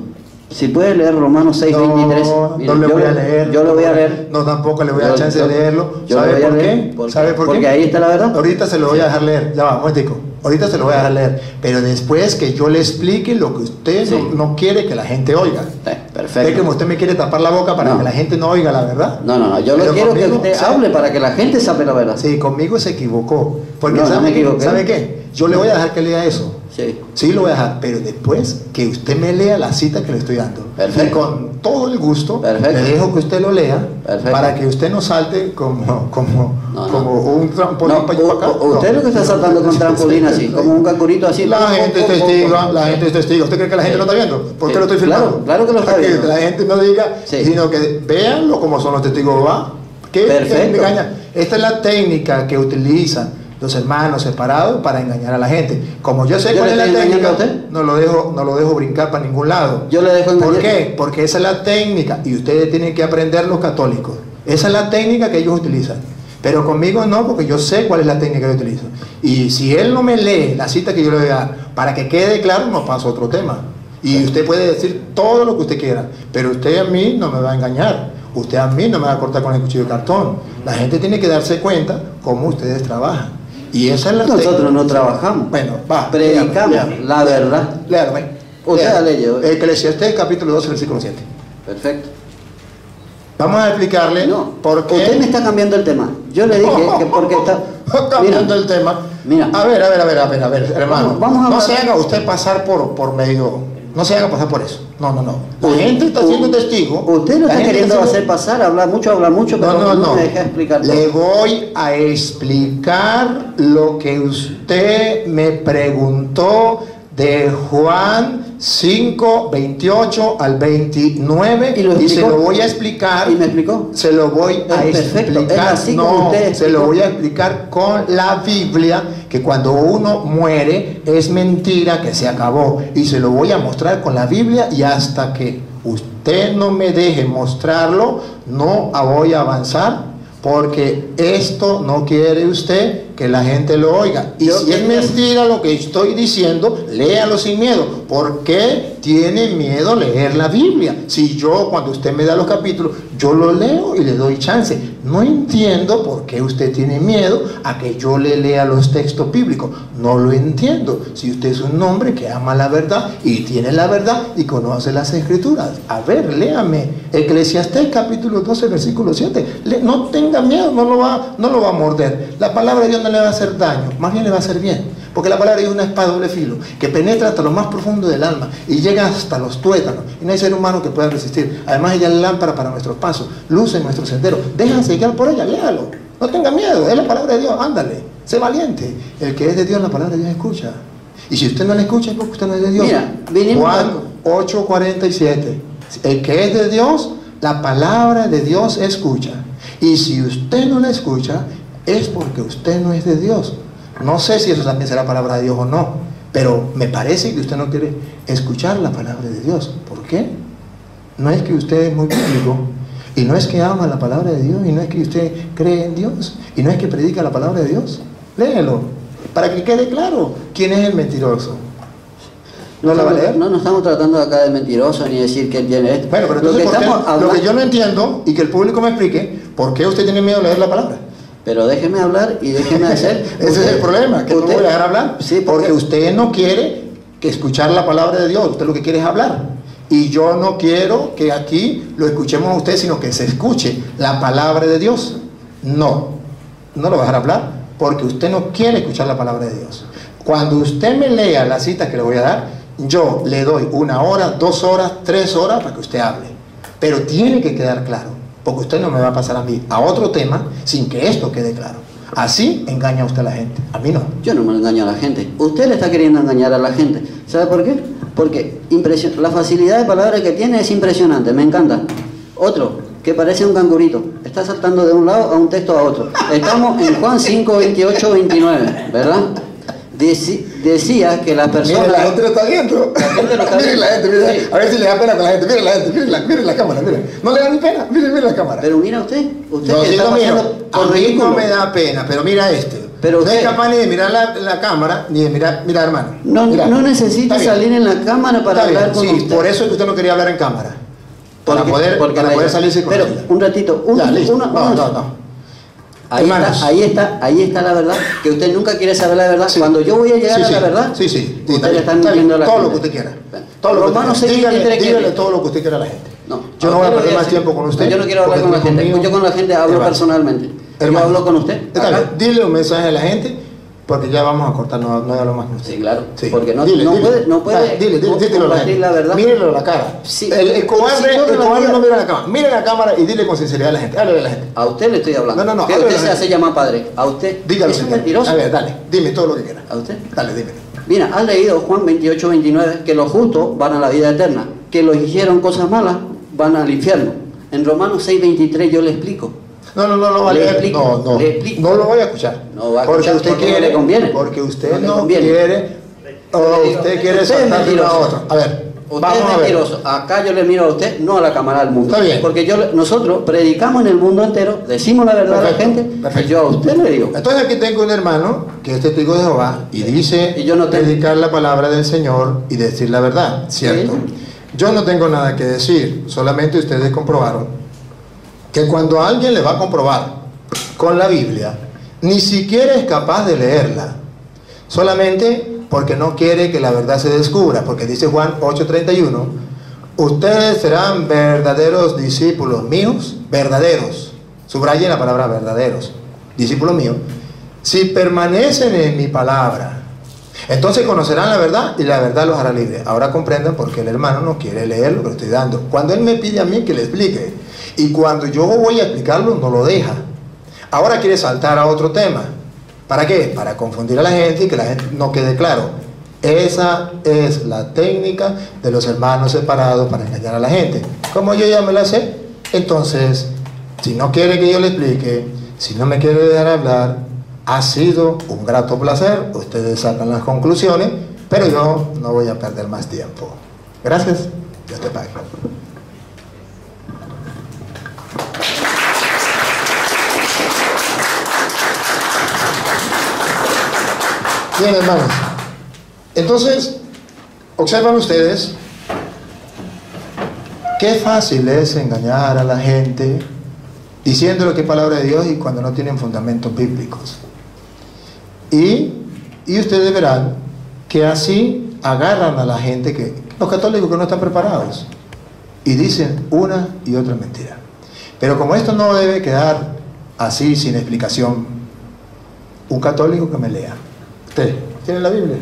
Si puede leer Romanos 6, 23. No, mire, no le yo voy a leer. Yo lo voy a leer. No, tampoco le voy a dar chance yo- de leerlo. ¿Sabe por leer, qué? porque- ¿Sabe por qué? porque ahí está la verdad. Ahorita se lo voy a dejar leer. Ya va, momentico. Ahorita se lo voy a dejar leer. Pero después que yo le explique lo que usted Sí. no, no quiere que la gente oiga. Eh, Es perfecto. como usted me quiere tapar la boca para No. que la gente no oiga la verdad. No, no, no. Yo lo quiero que usted hable para que la gente sepa la verdad. Sí, conmigo se equivocó. Porque No, no ¿sabe, me qué? equivoqué. ¿sabe qué? Yo le voy a dejar que lea eso. Sí. Sí, lo voy a dejar, pero después que usted me lea la cita que le estoy dando. Perfecto. Y con todo el gusto, Perfecto. le dejo que usted lo lea Perfecto. para que usted no salte como, como, No, no. como un trampolín No, para acá. usted No. lo que está saltando con trampolín así, como un cangurito así. La gente es testigo, la gente es testigo. ¿Usted cree que la gente Sí. lo está viendo? ¿Por qué Sí, lo estoy claro, filmando? claro que lo está Para viendo. la gente no diga, sino que véanlo como son los testigos va. ¿Qué Perfecto. Esta es la técnica que utilizan los hermanos separados para engañar a la gente. Como yo sé ¿Yo cuál es la técnica, no lo dejo, no lo dejo brincar para ningún lado. Yo le dejo ¿Por engañar. qué? Porque esa es la técnica y ustedes tienen que aprender los católicos. Esa es la técnica que ellos utilizan. Pero conmigo no, porque yo sé cuál es la técnica que yo utilizo. Y si él no me lee la cita que yo le voy a dar, para que quede claro, no paso a otro tema. Y usted puede decir todo lo que usted quiera, pero usted a mí no me va a engañar. Usted a mí no me va a cortar con el cuchillo de cartón. La gente tiene que darse cuenta cómo ustedes trabajan. Y esa es la Nosotros no trabajamos. Bueno, va. Predicamos léame, léame. la verdad. Usted Léalo. la leyó. Eclesiastés capítulo 12, versículo 7. Perfecto. Vamos a explicarle No, por qué. usted me está cambiando el tema. Yo le dije que porque está. cambiando Mira, el tema. mira. A ver, a ver, a ver, a ver, a ver, hermano. Vamos- vamos a no se haga usted pasar por, por medio. No se haga pasar por eso. No, no, no. La gente está siendo testigo. Usted lo está queriendo hacer pasar, habla mucho, habla mucho, pero No, no, no. me deja explicar. Le voy a explicar lo que usted me preguntó de Juan 5, 28 al 29 ¿Y lo se lo voy a explicar. ¿Y me explicó? Se lo voy a Es perfecto, explicar. es así como no, se lo voy a explicar con la Biblia que cuando uno muere es mentira que se acabó. Y se lo voy a mostrar con la Biblia y hasta que usted no me deje mostrarlo no voy a avanzar porque esto no quiere usted que la gente lo oiga. Y Yo si es mentira lo que estoy diciendo, léalo sin miedo. ¿Por qué tiene miedo leer la Biblia? Si yo, cuando usted me da los capítulos, yo lo leo y le doy chance. No entiendo por qué usted tiene miedo a que yo le lea los textos bíblicos. No lo entiendo. Si usted es un hombre que ama la verdad y tiene la verdad y conoce las escrituras. A ver, léame. Eclesiastés capítulo 12, versículo 7. Le- no tenga miedo, no lo, va, no lo va a morder. La palabra de Dios no le va a hacer daño, más bien le va a hacer bien. Porque la palabra es una espada doble filo que penetra hasta lo más profundo del alma y llega hasta los tuétanos. Y no hay ser humano que pueda resistir. Además, ella es lámpara para nuestros pasos, luz en nuestro sendero. Déjense guiar por ella, léalo. No tenga miedo, es la palabra de Dios, ándale. Sé valiente. El que es de Dios, la palabra de Dios escucha. Y si usted no la escucha, es porque usted no es de Dios. Mira, Juan a- 8:47. El que es de Dios, la palabra de Dios escucha. Y si usted no la escucha, es porque usted no es de Dios. No sé si eso también será palabra de Dios o no, pero me parece que usted no quiere escuchar la palabra de Dios. ¿Por qué? No es que usted es muy bíblico, y no es que ama la palabra de Dios, y no es que usted cree en Dios, y no es que predica la palabra de Dios. Léelo, para que quede claro quién es el mentiroso. ¿No a leer? No nos estamos tratando acá de mentiroso ni decir que él tiene esto. Bueno, pero lo entonces, que ¿por qué? lo que yo no entiendo y que el público me explique, ¿por qué usted tiene miedo de leer la palabra? Pero déjeme hablar y déjeme hacer. Ese es el problema, que no usted- voy a dejar hablar. Sí, porque porque usted no quiere que escuchar la palabra de Dios. Usted lo que quiere es hablar. Y yo no quiero que aquí lo escuchemos a usted, sino que se escuche la palabra de Dios. No, no lo voy a dejar hablar porque usted no quiere escuchar la palabra de Dios. Cuando usted me lea la cita que le voy a dar, yo le doy una hora, dos horas, tres horas para que usted hable. Pero tiene que quedar claro, porque usted no me va a pasar a mí a otro tema sin que esto quede claro. Así engaña usted a la gente, a mí no. Yo no me engaño a la gente. Usted le está queriendo engañar a la gente. ¿Sabe por qué? Porque la facilidad de palabras que tiene es impresionante, me encanta. Otro, que parece un cangurito, está saltando de un lado a un texto a otro. Estamos en Juan 5, 28, 29, ¿verdad? Deci- decía que las personas... Mire, la gente lo está viendo. La gente lo está Mire viendo. la gente, Sí. a ver si le da pena con la gente. Mire la gente, mire la, mire la cámara, mire. No le da ni pena, mire, mire la cámara. Pero mira usted, usted No, que está A mí no me da pena, pero mira este. Pero no es usted- capaz ni de mirar la, la cámara, ni de mirar, mira hermano. No, Mira. no necesita salir en la cámara para Está bien, hablar con sí, usted. por eso es que usted no quería hablar en cámara. Para Porque- poder, porque para la- poder salirse con Pero, ella. un ratito, un- Ya, listo. una- no, una- no, no. Ahí Hermanos. está, ahí está, ahí está la verdad, que usted nunca quiere saber la verdad. Sí. Cuando yo voy a llegar Sí, a la verdad, Sí, sí. usted le bien, está está bien. mintiendo a la Todo gente. lo que usted quiera. Todo lo que usted quiera. 6, Dígale, 23 dígale quiere. todo lo que usted quiera a la gente. No, yo no voy a perder más tiempo con usted. No, yo no quiero hablar con la gente. mío- Yo con la gente hablo personalmente. Hermano, yo hablo con usted. Está acá. bien, dile un mensaje a la gente porque ya vamos a cortar, no, no hablo más. Sí, claro. Sí. Porque no, Dile, no dile. puede, no puede dile, la combatir gente. la verdad. Mírelo a la cara. Sí. El, el cobarde, el no mira la cámara. Mire la cámara y dile con sinceridad a la gente. Háblale a la gente. A usted le estoy hablando. No, no, no, Que usted se hace llamar padre. A usted. Dígalo. Es un mentiroso. A ver, dale. Dime todo lo que quieras. A usted. Dale, dime. Mira, has leído Juan 28, 29, que los justos van a la vida eterna, que los hicieron cosas malas van al infierno. En Romanos 6, 23 yo le explico. No, no, no, no va a Le leer. explico, No, no. le explico. No lo voy a escuchar. No va a porque escuchar usted porque no quiere. le conviene. Porque usted No le no, conviene. quiere. O usted quiere saltar de uno a otro. A ver. Usted vamos es a ver. mentiroso. Acá yo le miro a usted, no a la cámara del mundo. Está bien. Porque yo, nosotros predicamos en el mundo entero, decimos la verdad a la gente, perfecto. y yo a usted le digo. Entonces aquí tengo un hermano que es testigo de Jehová y dice Y yo no tengo- predicar la palabra del Señor y decir la verdad, ¿cierto? Sí. Yo no tengo nada que decir, solamente ustedes comprobaron que cuando alguien le va a comprobar con la Biblia, ni siquiera es capaz de leerla, solamente porque no quiere que la verdad se descubra, porque dice Juan 8:31, ustedes serán verdaderos discípulos míos, verdaderos, subrayen la palabra verdaderos, discípulos míos, si permanecen en mi palabra. Entonces conocerán la verdad y la verdad los hará libre. Ahora comprendan por qué el hermano no quiere leer lo que estoy dando. Cuando él me pide a mí que le explique y cuando yo voy a explicarlo no lo deja. Ahora quiere saltar a otro tema. ¿Para qué? Para confundir a la gente y que la gente no quede claro. Esa es la técnica de los hermanos separados para engañar a la gente. Como yo ya me la sé, entonces, si no quiere que yo le explique, si no me quiere dejar hablar, ha sido un grato placer. Ustedes sacan las conclusiones, pero yo no voy a perder más tiempo. Gracias. Dios te pague. Bien, hermanos. Entonces, observan ustedes qué fácil es engañar a la gente diciéndole que es palabra de Dios y cuando no tienen fundamentos bíblicos. Y, y ustedes verán que así agarran a la gente que, los católicos que no están preparados, y dicen una y otra mentira. Pero como esto no debe quedar así sin explicación, un católico que me lea. Tiene la Biblia.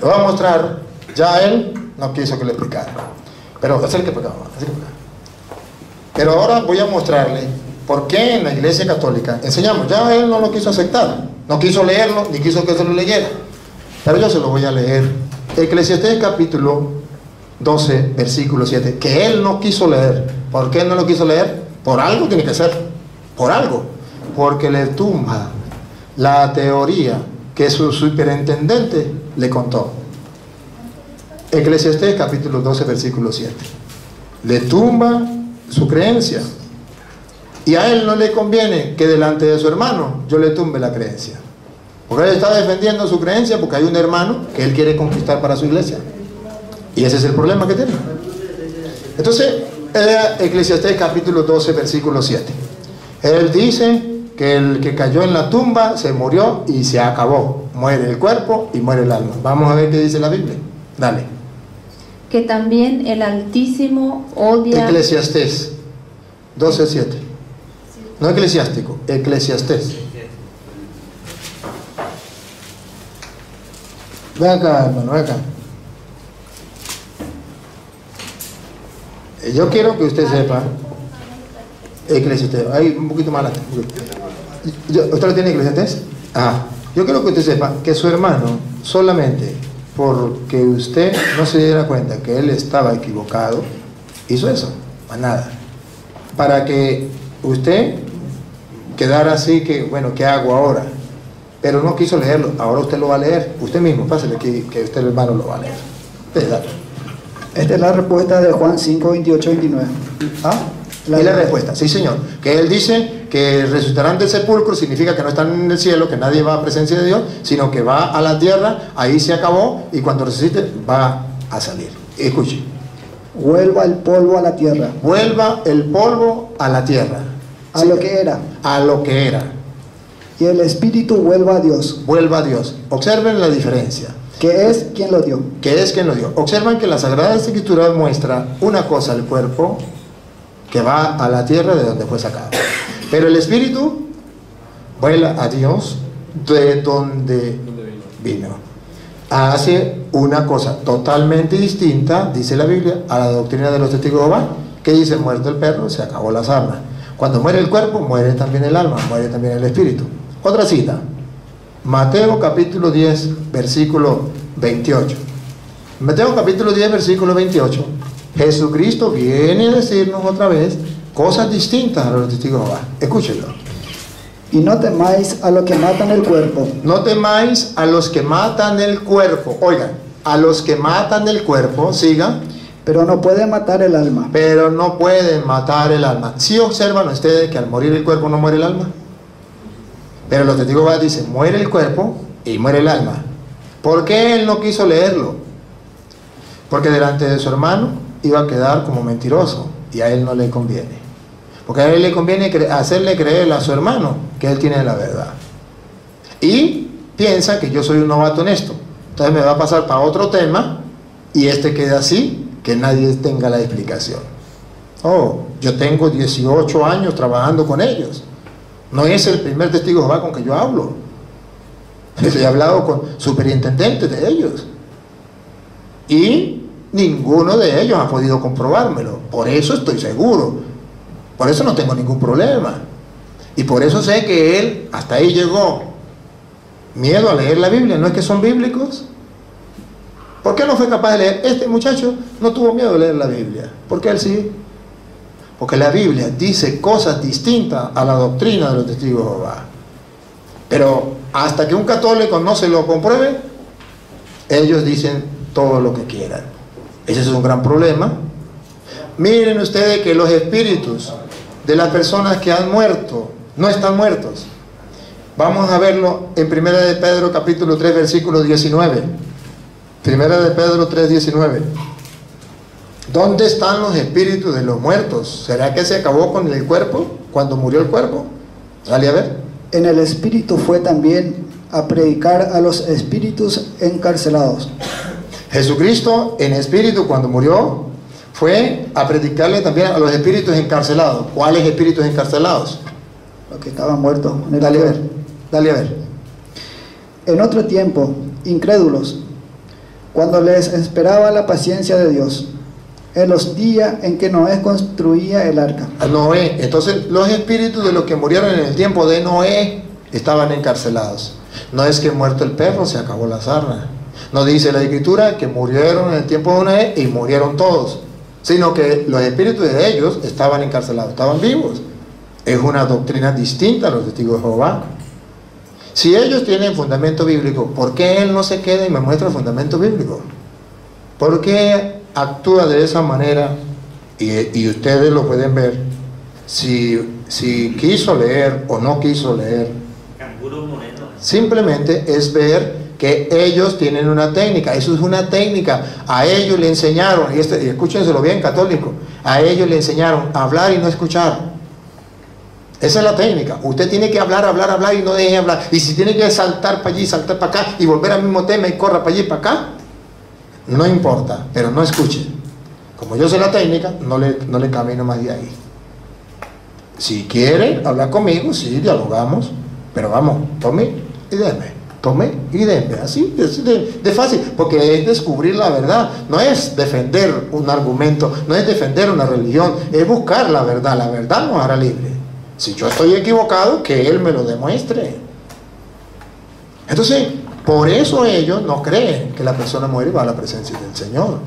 Le voy a mostrar, ya él no quiso que le explicara. Pero acérquese para acá, acérquese para. Pero ahora voy a mostrarle por qué en la iglesia católica enseñamos. Ya él no lo quiso aceptar, no quiso leerlo, ni quiso que se lo leyera. Pero yo se lo voy a leer. Eclesiastés capítulo 12, versículo 7, que él no quiso leer. ¿Por qué no lo quiso leer? Por algo tiene que ser. Por algo. Porque le tumba la teoría que su superintendente le contó. Eclesiastés capítulo 12, versículo 7. Le tumba su creencia. Y a él no le conviene que delante de su hermano yo le tumbe la creencia. Porque él está defendiendo su creencia porque hay un hermano que él quiere conquistar para su iglesia. Y ese es el problema que tiene. Entonces, Eclesiastés capítulo 12, versículo 7. Él dice que el que cayó en la tumba se murió y se acabó. Muere el cuerpo y muere el alma. Vamos a ver qué dice la Biblia. Dale. Que también el Altísimo odia. Eclesiastés 12.7. No eclesiástico, eclesiastés. Ven acá, hermano, ven acá. Yo quiero que usted sepa, eclesiastés, ahí un poquito más adelante. Yo- ¿Usted lo tiene eclesiastés? Ah, yo quiero que usted sepa que su hermano solamente porque usted no se diera cuenta que él estaba equivocado, hizo eso, más nada. Para que usted quedara así que, bueno, ¿qué hago ahora? Pero no quiso leerlo, ahora usted lo va a leer, usted mismo, pásale que, que usted hermano lo va a leer. Dale. Esta es la respuesta de Juan 5, 28, 29. ¿Ah? La- y la respuesta, sí señor, que él dice que resucitarán del sepulcro significa que no están en el cielo, que nadie va a presencia de Dios, sino que va a la tierra, ahí se acabó y cuando resucite va a salir. Escuche, Vuelva el polvo a la tierra, vuelva el polvo a la tierra, a lo que era, a lo que era, y el espíritu vuelva a Dios, vuelva a Dios. Observen la diferencia. que es quien lo dio. que es quien lo dio. Observan que la Sagrada Escritura muestra una cosa, el cuerpo, que va a la tierra de donde fue sacado. Pero el espíritu vuela a Dios de donde vino. Hace una cosa totalmente distinta, dice la Biblia, a la doctrina de los testigos de Jehová, que dice, muerto el perro, se acabó la sarna. Cuando muere el cuerpo, muere también el alma, muere también el espíritu. Otra cita, Mateo capítulo 10, versículo 28. Mateo capítulo 10, versículo 28. Jesucristo viene a decirnos otra vez cosas distintas a los testigos de Jehová. Escúchenlo. Y no temáis a lo que matan el cuerpo, No temáis a los que matan el cuerpo. Oigan, a los que matan el cuerpo, sigan, pero no puede matar el alma. pero no pueden matar el alma. Si observan ustedes que al morir el cuerpo no muere el alma? Pero los testigos de Jehová dicen, muere el cuerpo y muere el alma. ¿Por qué él no quiso leerlo? Porque delante de su hermano iba a quedar como mentiroso y a él no le conviene. Porque a él le conviene hacerle creer a su hermano que él tiene la verdad. Y piensa que yo soy un novato en esto. Entonces me va a pasar para otro tema y este queda así, que nadie tenga la explicación. Oh, yo tengo 18 años trabajando con ellos. No es el primer testigo Jehová con que yo hablo. He hablado con superintendentes de ellos. Y ninguno de ellos ha podido comprobármelo. Por eso estoy seguro. Por eso no tengo ningún problema. Y por eso sé que él hasta ahí llegó. Miedo a leer la Biblia. ¿No es que son bíblicos? ¿Por qué no fue capaz de leer? Este muchacho no tuvo miedo de leer la Biblia. ¿Por qué él sí? Porque la Biblia dice cosas distintas a la doctrina de los testigos de Jehová. Pero hasta que un católico no se lo compruebe, ellos dicen todo lo que quieran. Ese es un gran problema. Miren ustedes que los espíritus de las personas que han muerto no están muertos. Vamos a verlo en Primera de Pedro capítulo 3 versículo 19. Primera de Pedro 3 19. ¿Dónde están los espíritus de los muertos? ¿Será que se acabó con el cuerpo cuando murió el cuerpo? Dale a ver. En el espíritu fue también a predicar a los espíritus encarcelados, Jesucristo en espíritu cuando murió fue a predicarle también a los espíritus encarcelados. ¿Cuáles espíritus encarcelados? los que estaban muertos. Dale a ver. Dale a ver. En otro tiempo, incrédulos, cuando les esperaba la paciencia de Dios, en los días en que Noé construía el arca. A Noé. Entonces los espíritus de los que murieron en el tiempo de Noé estaban encarcelados. No es que muerto el perro se acabó la sarna. No dice la escritura que murieron en el tiempo de Noé y murieron todos. Sino que los espíritus de ellos estaban encarcelados, estaban vivos. Es una doctrina distinta a los testigos de Jehová. Si ellos tienen fundamento bíblico, ¿por qué él no se queda y me muestra el fundamento bíblico? ¿Por qué actúa de esa manera? Y, y ustedes lo pueden ver. Si, si quiso leer o no quiso leer, simplemente es ver que ellos tienen una técnica. Eso es una técnica. A ellos le enseñaron, y, este, y escúchenselo bien, católico, a ellos le enseñaron a hablar y no escuchar. Esa es la técnica. Usted tiene que hablar, hablar, hablar y no deje de hablar. Y si tiene que saltar para allí, saltar para acá y volver al mismo tema y corra para allí y para acá, no importa, pero no escuche. Como yo sé la técnica, no le, no le camino más de ahí. Si quiere hablar conmigo, sí, dialogamos, pero vamos, tome y déme, tome y déme, así, así de, de fácil, porque es descubrir la verdad, no es defender un argumento, no es defender una religión, es buscar la verdad, la verdad nos hará libre. Si yo estoy equivocado, que Él me lo demuestre. Entonces, por eso ellos no creen que la persona muere y va a la presencia del Señor.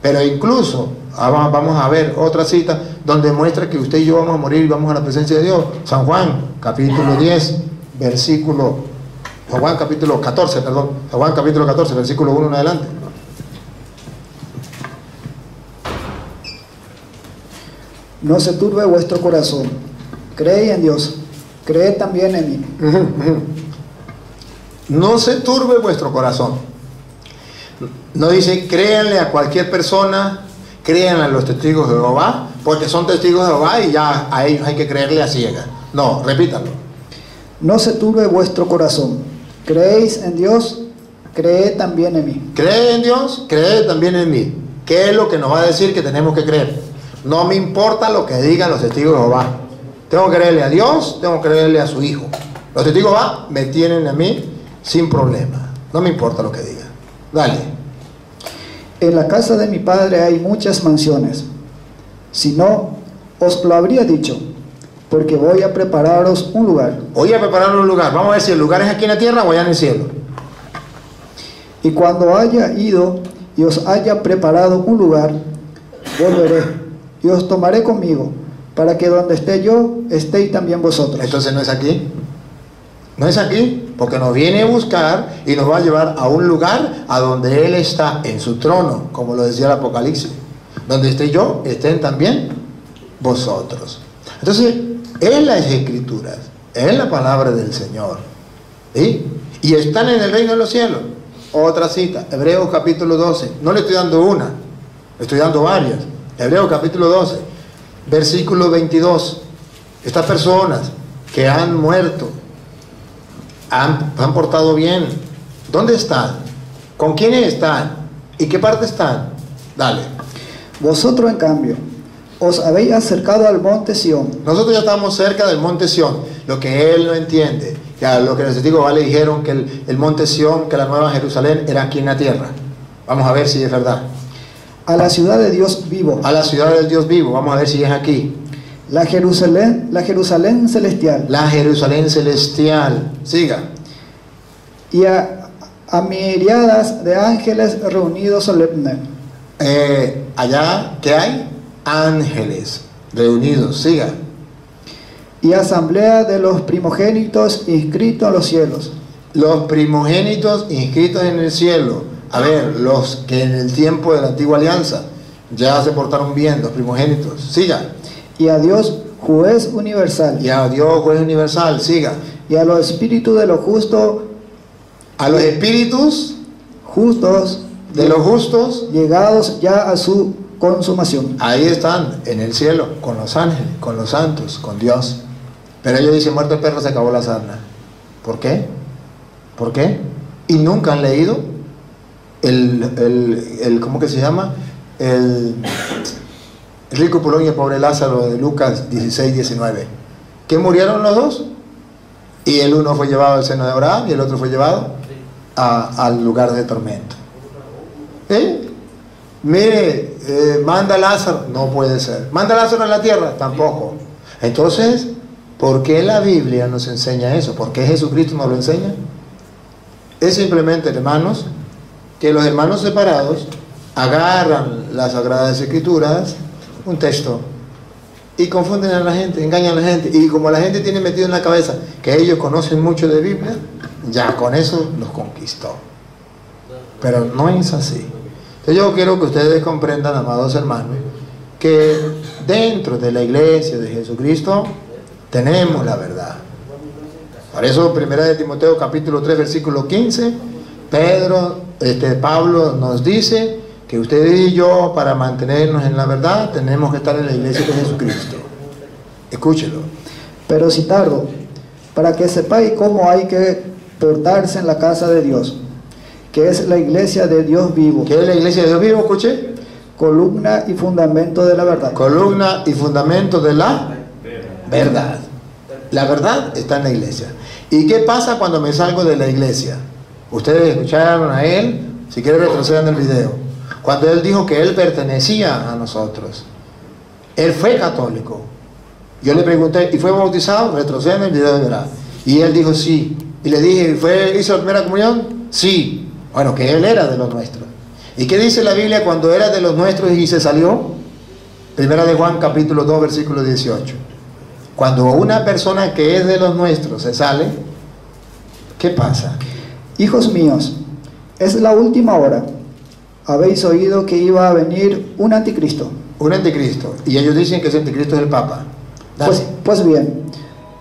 Pero incluso, ah, va- vamos a ver otra cita donde muestra que usted y yo vamos a morir y vamos a la presencia de Dios. San Juan, capítulo 10, versículo, Juan capítulo 14, perdón, Juan capítulo 14, versículo 1 en adelante. No se turbe vuestro corazón. Creed en Dios. Creed también en mí. No se turbe vuestro corazón. No dice, créanle a cualquier persona, créanle a los testigos de Jehová, porque son testigos de Jehová y ya a ellos hay que creerle a ciegas. No, repítalo. No se turbe vuestro corazón. Creéis en Dios. Creed también en mí. Cree en Dios, cree también en mí. ¿Qué es lo que nos va a decir que tenemos que creer? No me importa lo que digan los testigos de Jehová. Tengo que creerle a Dios, tengo que creerle a su Hijo. Los testigos de Jehová me tienen a mí sin problema. No me importa lo que digan. Dale. En la casa de mi padre hay muchas mansiones. Si no, os lo habría dicho, porque voy a prepararos un lugar. Voy a preparar un lugar. Vamos a ver si el lugar es aquí en la tierra o allá en el cielo. Y cuando haya ido y os haya preparado un lugar, volveré y os tomaré conmigo, para que donde esté yo, estéis también vosotros. Entonces no es aquí. No es aquí, porque nos viene a buscar y nos va a llevar a un lugar a donde Él está, en su trono, como lo decía el Apocalipsis. Donde esté yo, estén también vosotros. Entonces, en las escrituras, en la palabra del Señor, y están en el reino de los cielos. Otra cita, Hebreos capítulo 12. No le estoy dando una, estoy dando varias. Hebreos capítulo 12, versículo 22. Estas personas que han muerto, han, han portado bien, ¿dónde están? ¿Con quiénes están? ¿Y qué parte están? Dale. Vosotros, en cambio, os habéis acercado al monte Sión, Nosotros ya estamos cerca del monte Sión, lo que él no entiende. Ya lo que los testigos vale dijeron que el, el monte Sión, que la nueva Jerusalén, era aquí en la tierra. Vamos a ver si es verdad. a la ciudad de Dios vivo, A la ciudad del Dios vivo, vamos a ver si es aquí. la Jerusalén, la Jerusalén celestial, La Jerusalén celestial. Siga. y a, a miriadas de ángeles reunidos solemne, Eh, allá, ¿qué hay? Ángeles reunidos. Siga. y asamblea de los primogénitos inscritos en los cielos, Los primogénitos inscritos en el cielo. A ver, los que en el tiempo de la antigua alianza ya se portaron bien, los primogénitos. Siga. y a Dios, juez universal, Y a Dios, juez universal. Siga. y a los espíritus de los justos, A los espíritus justos, de los justos, llegados ya a su consumación. ahí están, en el cielo, con los ángeles, con los santos, con Dios. Pero ellos dicen, muerto el perro, se acabó la sarna. ¿Por qué? ¿Por qué? Y nunca han leído el, el, el ¿cómo que se llama? El, el rico Pulón y el pobre Lázaro de Lucas 16, 19. ¿Que murieron los dos? Y el uno fue llevado al seno de Abraham y el otro fue llevado a- al lugar de tormento. ¿Eh? Mire, eh, manda Lázaro, no puede ser. Manda Lázaro a la tierra, tampoco. Entonces, ¿por qué la Biblia nos enseña eso? ¿Por qué Jesucristo nos lo enseña? Es simplemente, hermanos, que los hermanos separados agarran las Sagradas Escrituras, un texto, y confunden a la gente, engañan a la gente. Y como la gente tiene metido en la cabeza que ellos conocen mucho de Biblia, ya con eso los conquistó. Pero no es así. Entonces yo quiero que ustedes comprendan, amados hermanos, que dentro de la iglesia de Jesucristo tenemos la verdad. Por eso, primera de Timoteo capítulo 3, versículo 15, Pedro, este, Pablo nos dice que ustedes y yo, para mantenernos en la verdad, tenemos que estar en la iglesia de Jesucristo. Escúchelo. Pero si tardo, para que sepáis cómo hay que portarse en la casa de Dios, que es la iglesia de Dios vivo, ¿Qué es la iglesia de Dios vivo? Escuche. columna y fundamento de la verdad. Columna y fundamento de la verdad. La verdad está en la iglesia. ¿Y qué pasa cuando me salgo de la iglesia? Ustedes escucharon a él, si quieren retrocedan el video. Cuando él dijo que él pertenecía a nosotros. Él fue católico. Yo le pregunté, ¿y fue bautizado? Retrocedan el video de verdad. Y él dijo sí. Y le dije, ¿fue, ¿hizo la primera comunión? Sí. Bueno, que él era de los nuestros. ¿Y qué dice la Biblia cuando era de los nuestros y se salió? Primera de Juan capítulo 2 versículo 18. Cuando una persona que es de los nuestros se sale, ¿qué pasa? Hijos míos, es la última hora. Habéis oído que iba a venir un anticristo. Un anticristo. Y ellos dicen que ese anticristo es el Papa. Dale. Pues, pues bien,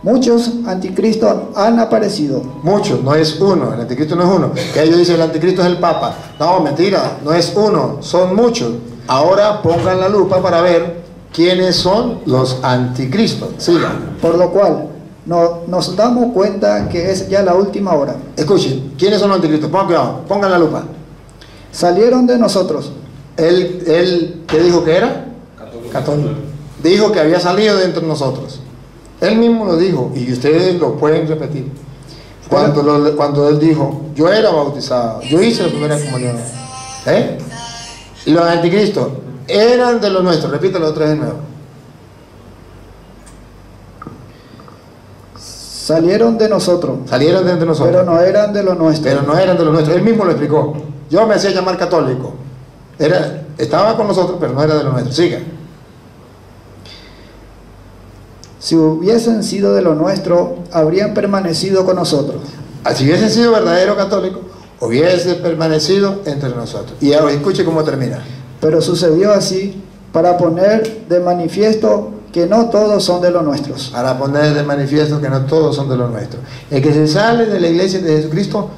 muchos anticristos han aparecido, Muchos, no es uno, el anticristo no es uno. Que ellos dicen el anticristo es el Papa. No, mentira, no es uno, son muchos. Ahora pongan la lupa para ver quiénes son los anticristos. Sigan. por lo cual no- nos damos cuenta que es ya la última hora. Escuchen, ¿quiénes son los anticristos? Pongan cuidado, pongan la lupa. Salieron de nosotros, Él, él ¿qué dijo que era? Católico. Dijo que había salido de entre nosotros. Él mismo lo dijo y ustedes lo pueden repetir. Cuando, lo- cuando él dijo, yo era bautizado, yo hice la primera comunión. ¿Eh? Y los anticristos eran de los nuestros. Repítelo otra vez de nuevo. salieron de nosotros, Salieron de entre nosotros. pero no eran de lo nuestro. Pero no eran de los nuestros. Él mismo lo explicó. Yo me hacía llamar católico. Era, estaba con nosotros, pero no era de los nuestros. Siga. Si hubiesen sido de lo nuestro, habrían permanecido con nosotros. Si hubiesen sido verdadero católico, hubiese permanecido entre nosotros. Y ahora escuche cómo termina. Pero sucedió así para poner de manifiesto que no todos son de los nuestros. Para poner de manifiesto que no todos son de los nuestros. El que se sale de la iglesia de Jesucristo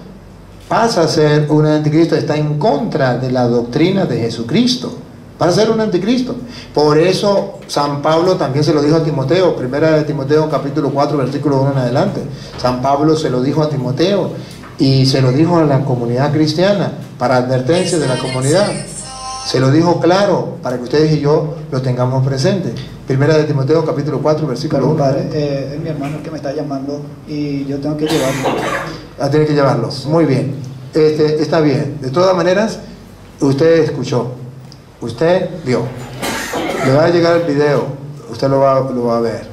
pasa a ser un anticristo, está en contra de la doctrina de Jesucristo. Pasa a ser un anticristo. Por eso San Pablo también se lo dijo a Timoteo, primera de Timoteo capítulo 4 versículo 1 en adelante. San Pablo se lo dijo a Timoteo y se lo dijo a la comunidad cristiana para advertencia de la comunidad. Se lo dijo claro para que ustedes y yo lo tengamos presente. Primera de Timoteo capítulo 4 versículo Perdón, 1. padre, eh, es mi hermano el que me está llamando y yo tengo que llevarlo. Ah, tiene que llevarlo. Muy bien. Este, está bien. De todas maneras, usted escuchó. Usted vio. Le va a llegar el video. Usted lo va, lo va a ver.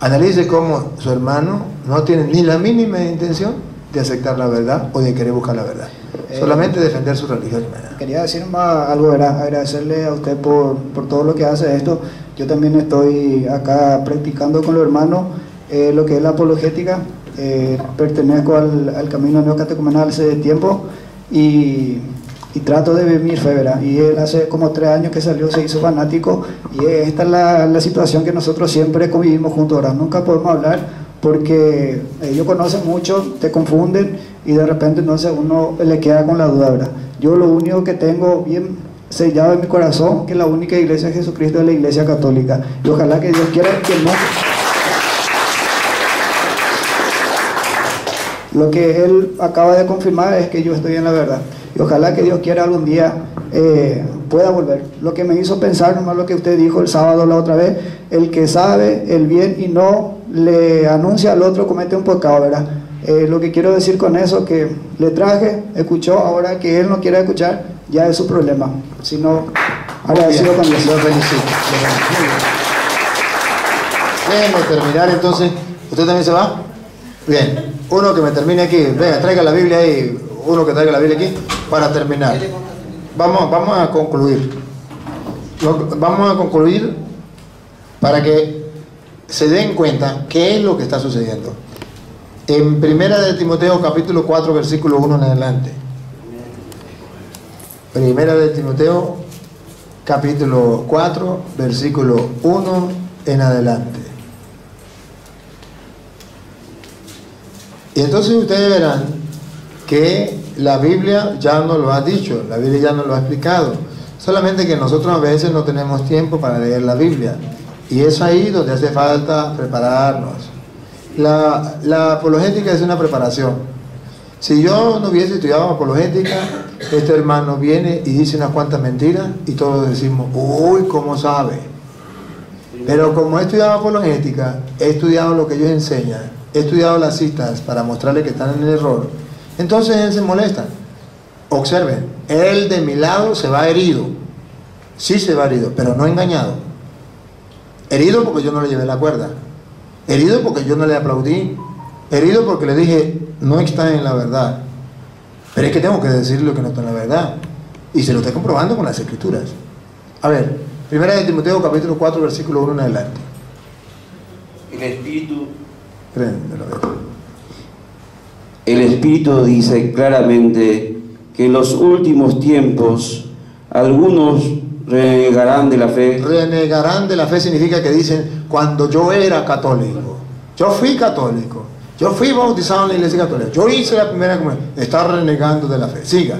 Analice cómo su hermano no tiene ni la mínima intención de aceptar la verdad o de querer buscar la verdad. Eh, Solamente defender su religión. Quería decir más algo, era agradecerle a usted por, por todo lo que hace esto. Yo también estoy acá practicando con los hermanos eh, lo que es la apologética. Eh, pertenezco al, al camino neocatecumenal hace tiempo y, y trato de vivir mi fe, ¿verdad? Y él hace como tres años que salió, se hizo fanático y esta es la, situación que nosotros siempre convivimos juntos, ¿verdad? Nunca podemos hablar porque ellos conocen mucho, te confunden y de repente entonces uno le queda con la duda, ¿verdad? Yo lo único que tengo bien sellado en mi corazón que la única iglesia de Jesucristo es la iglesia católica y ojalá que Dios quiera que no lo que él acaba de confirmar es que yo estoy en la verdad y ojalá que Dios quiera algún día eh, pueda volver lo que me hizo pensar nomás lo que usted dijo el sábado la otra vez el que sabe el bien y no le anuncia al otro comete un pecado verdad Eh, lo que quiero decir con eso que le traje escuchó ahora que él no quiere escuchar ya es su problema si no agradecido con Dios Lo. Déjenme terminar entonces. ¿Usted también se va? Bien. Uno que me termine aquí. Venga, traiga la Biblia ahí. Uno que traiga la Biblia aquí para terminar. Vamos, vamos a concluir. Vamos a concluir para que se den cuenta qué es lo que está sucediendo. En Primera de Timoteo capítulo 4 versículo 1 en adelante. Primera de Timoteo capítulo 4 versículo 1 en adelante. Y entonces ustedes verán que la Biblia ya nos lo ha dicho, la Biblia ya nos lo ha explicado. Solamente que nosotros a veces no tenemos tiempo para leer la Biblia. Y es ahí donde hace falta prepararnos. La, apologética es una preparación. Si yo no hubiese estudiado apologética, este hermano viene y dice unas cuantas mentiras y todos decimos, uy, ¿cómo sabe? Pero como he estudiado apologética, he estudiado lo que ellos enseñan, he estudiado las citas para mostrarle que están en el error, entonces él se molesta. Observen, él de mi lado se va herido. Sí se va herido, pero no engañado. Herido porque yo no le llevé la cuerda. Herido porque yo no le aplaudí. Herido porque le dije, no está en la verdad. Pero es que tengo que decir lo que no está en la verdad. Y se lo estoy comprobando con las escrituras. A ver, primera de Timoteo capítulo 4, versículo 1 en adelante. El Espíritu, Préndelo, a ver. El Espíritu dice claramente que en los últimos tiempos algunos renegarán de la fe, Renegarán de la fe significa que dicen, cuando yo era católico, yo fui católico, yo fui bautizado en la iglesia católica, yo hice la primera comunión, está renegando de la fe. Siga.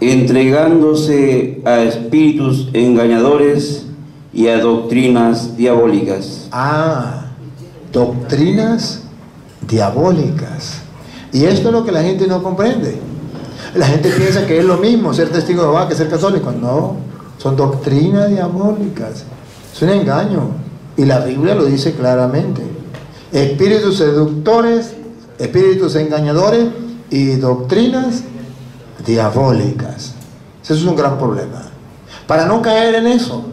entregándose a espíritus engañadores y a doctrinas diabólicas. Ah, doctrinas diabólicas. Y esto es lo que la gente no comprende. La gente piensa que es lo mismo ser testigo de Jehová que ser católico. No, son doctrinas diabólicas. Es un engaño. Y la Biblia lo dice claramente. Espíritus seductores, espíritus engañadores y doctrinas diabólicas. Eso es un gran problema. Para no caer en eso,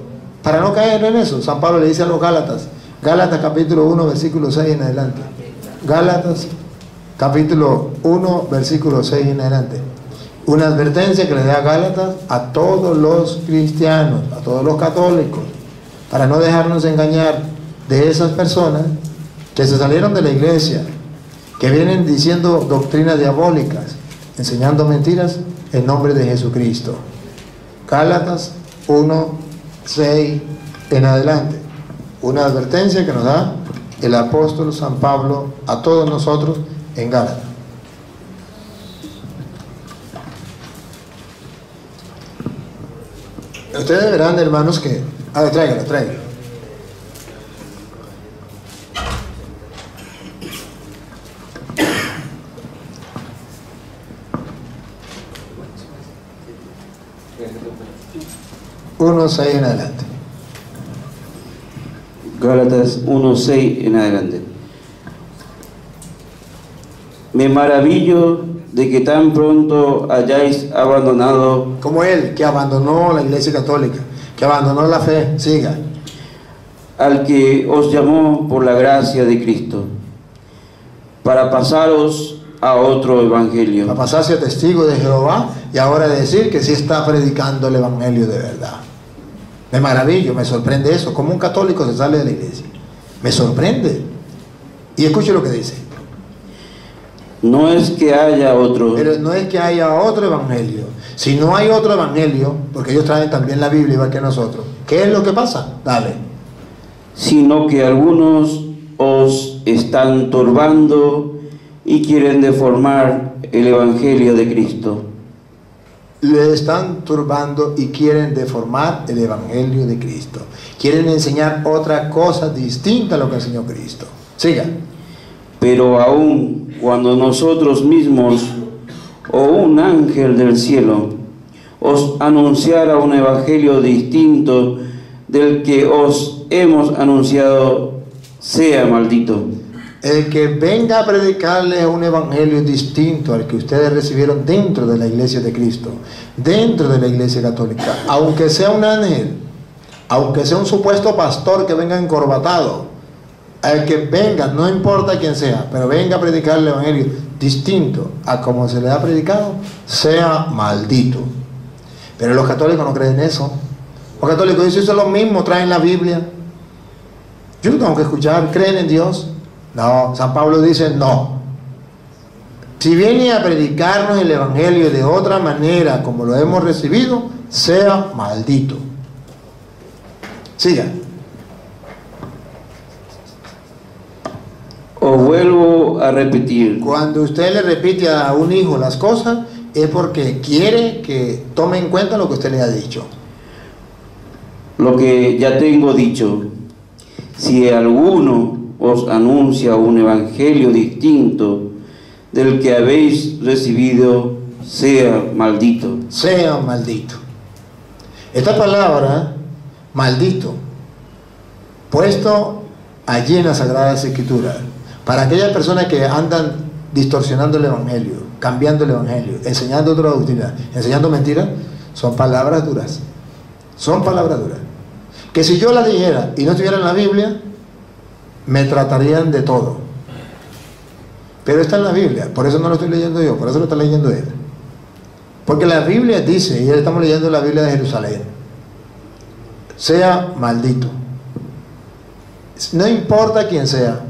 para no caer en eso, San Pablo le dice a los Gálatas, Gálatas capítulo 1, versículo 6 en adelante. Gálatas capítulo 1, versículo 6 en adelante. Una advertencia que le da Gálatas a todos los cristianos, a todos los católicos, para no dejarnos engañar de esas personas que se salieron de la iglesia, que vienen diciendo doctrinas diabólicas, enseñando mentiras en nombre de Jesucristo. Gálatas 1, 6 en adelante. Una advertencia que nos da el apóstol San Pablo a todos nosotros en Gálatas. Ustedes verán, hermanos, que... A ver, tráigala, tráigala. Uno, seis en adelante. Gálatas 1.6 en adelante. Me maravillo de que tan pronto hayáis abandonado Como él, que abandonó la iglesia católica, que abandonó la fe, siga. al que os llamó por la gracia de Cristo, para pasaros a otro evangelio, Para pasarse a testigo de Jehová y ahora decir que sí está predicando el evangelio de verdad. Me maravillo, me sorprende eso. Como un católico se sale de la iglesia. Me sorprende. Y escuche lo que dice. No es que haya otro, Pero no es que haya otro evangelio. Si no hay otro evangelio, porque ellos traen también la Biblia igual que nosotros, ¿qué es lo que pasa? Dale. sino que algunos os están turbando y quieren deformar el evangelio de Cristo. le están turbando y quieren deformar el Evangelio de Cristo. Quieren enseñar otra cosa distinta a lo que enseñó Cristo. Siga. Pero aun cuando nosotros mismos o un ángel del cielo os anunciara un evangelio distinto del que os hemos anunciado, sea maldito. El que venga a predicarles un evangelio distinto al que ustedes recibieron dentro de la iglesia de Cristo, dentro de la iglesia católica, aunque sea un ángel, aunque sea un supuesto pastor que venga encorbatado, al que venga, no importa quién sea, pero venga a predicar el evangelio distinto a como se le ha predicado, sea maldito. Pero los católicos no creen eso. Los católicos dicen eso es lo mismo, traen la Biblia. Yo tengo que escuchar, creen en Dios. No, San Pablo dice no. Si viene a predicarnos el Evangelio de otra manera como lo hemos recibido, sea maldito. Siga. Os vuelvo a repetir, Cuando usted le repite a un hijo las cosas, es porque quiere que tome en cuenta lo que usted le ha dicho. lo que ya tengo dicho, si alguno os anuncia un evangelio distinto del que habéis recibido, sea maldito. sea maldito. Esta palabra, maldito, puesto allí en las Sagradas Escrituras, para aquellas personas que andan distorsionando el Evangelio, cambiando el Evangelio, enseñando otra doctrina, enseñando mentiras, son palabras duras. Son palabras duras. Que si yo las dijera y no estuviera en la Biblia, me tratarían de todo. Pero está en la Biblia, por eso no lo estoy leyendo yo, por eso lo está leyendo él. Porque la Biblia dice, y estamos leyendo la Biblia de Jerusalén, sea maldito. No importa quién sea.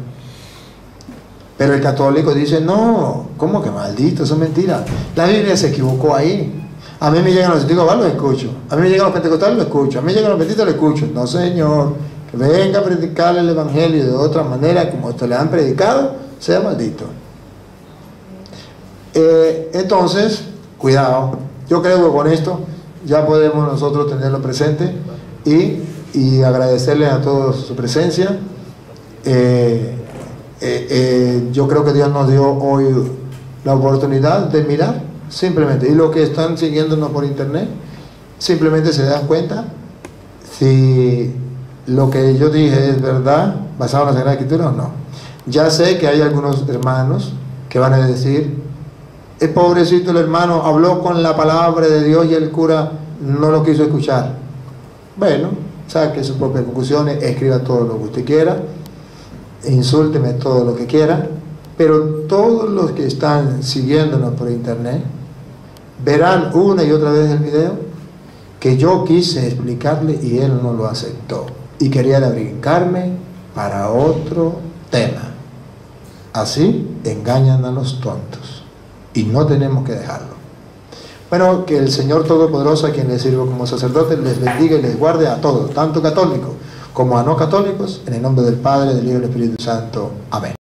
Pero el católico dice, no, ¿cómo que maldito? Eso es mentira. La Biblia se equivocó ahí. A mí me llegan los testigos, lo escucho. A mí me llegan los pentecostales, lo escucho. A mí me llegan los benditos, lo escucho. No, señor. Que venga a predicarle el Evangelio de otra manera, como esto le han predicado, sea maldito. Eh, entonces, cuidado. Yo creo que con esto ya podemos nosotros tenerlo presente y, y agradecerles a todos su presencia. Eh, eh, eh, yo creo que Dios nos dio hoy la oportunidad de mirar, simplemente. Y los que están siguiéndonos por internet, simplemente se dan cuenta si lo que yo dije es verdad, basado en la Sagrada Escritura o no. Ya sé que hay algunos hermanos que van a decir, el pobrecito el hermano habló con la palabra de Dios y el cura no lo quiso escuchar. Bueno, saque sus propias conclusiones, escriba todo lo que usted quiera, insúlteme todo lo que quiera, pero todos los que están siguiéndonos por internet verán una y otra vez el video que yo quise explicarle y él no lo aceptó y quería brincarme para otro tema. Así engañan a los tontos y no tenemos que dejarlo. Bueno, que el Señor Todopoderoso, a quien le sirvo como sacerdote, les bendiga y les guarde a todos, tanto católicos como a no católicos, en el nombre del Padre, del Hijo y del Espíritu Santo. Amén.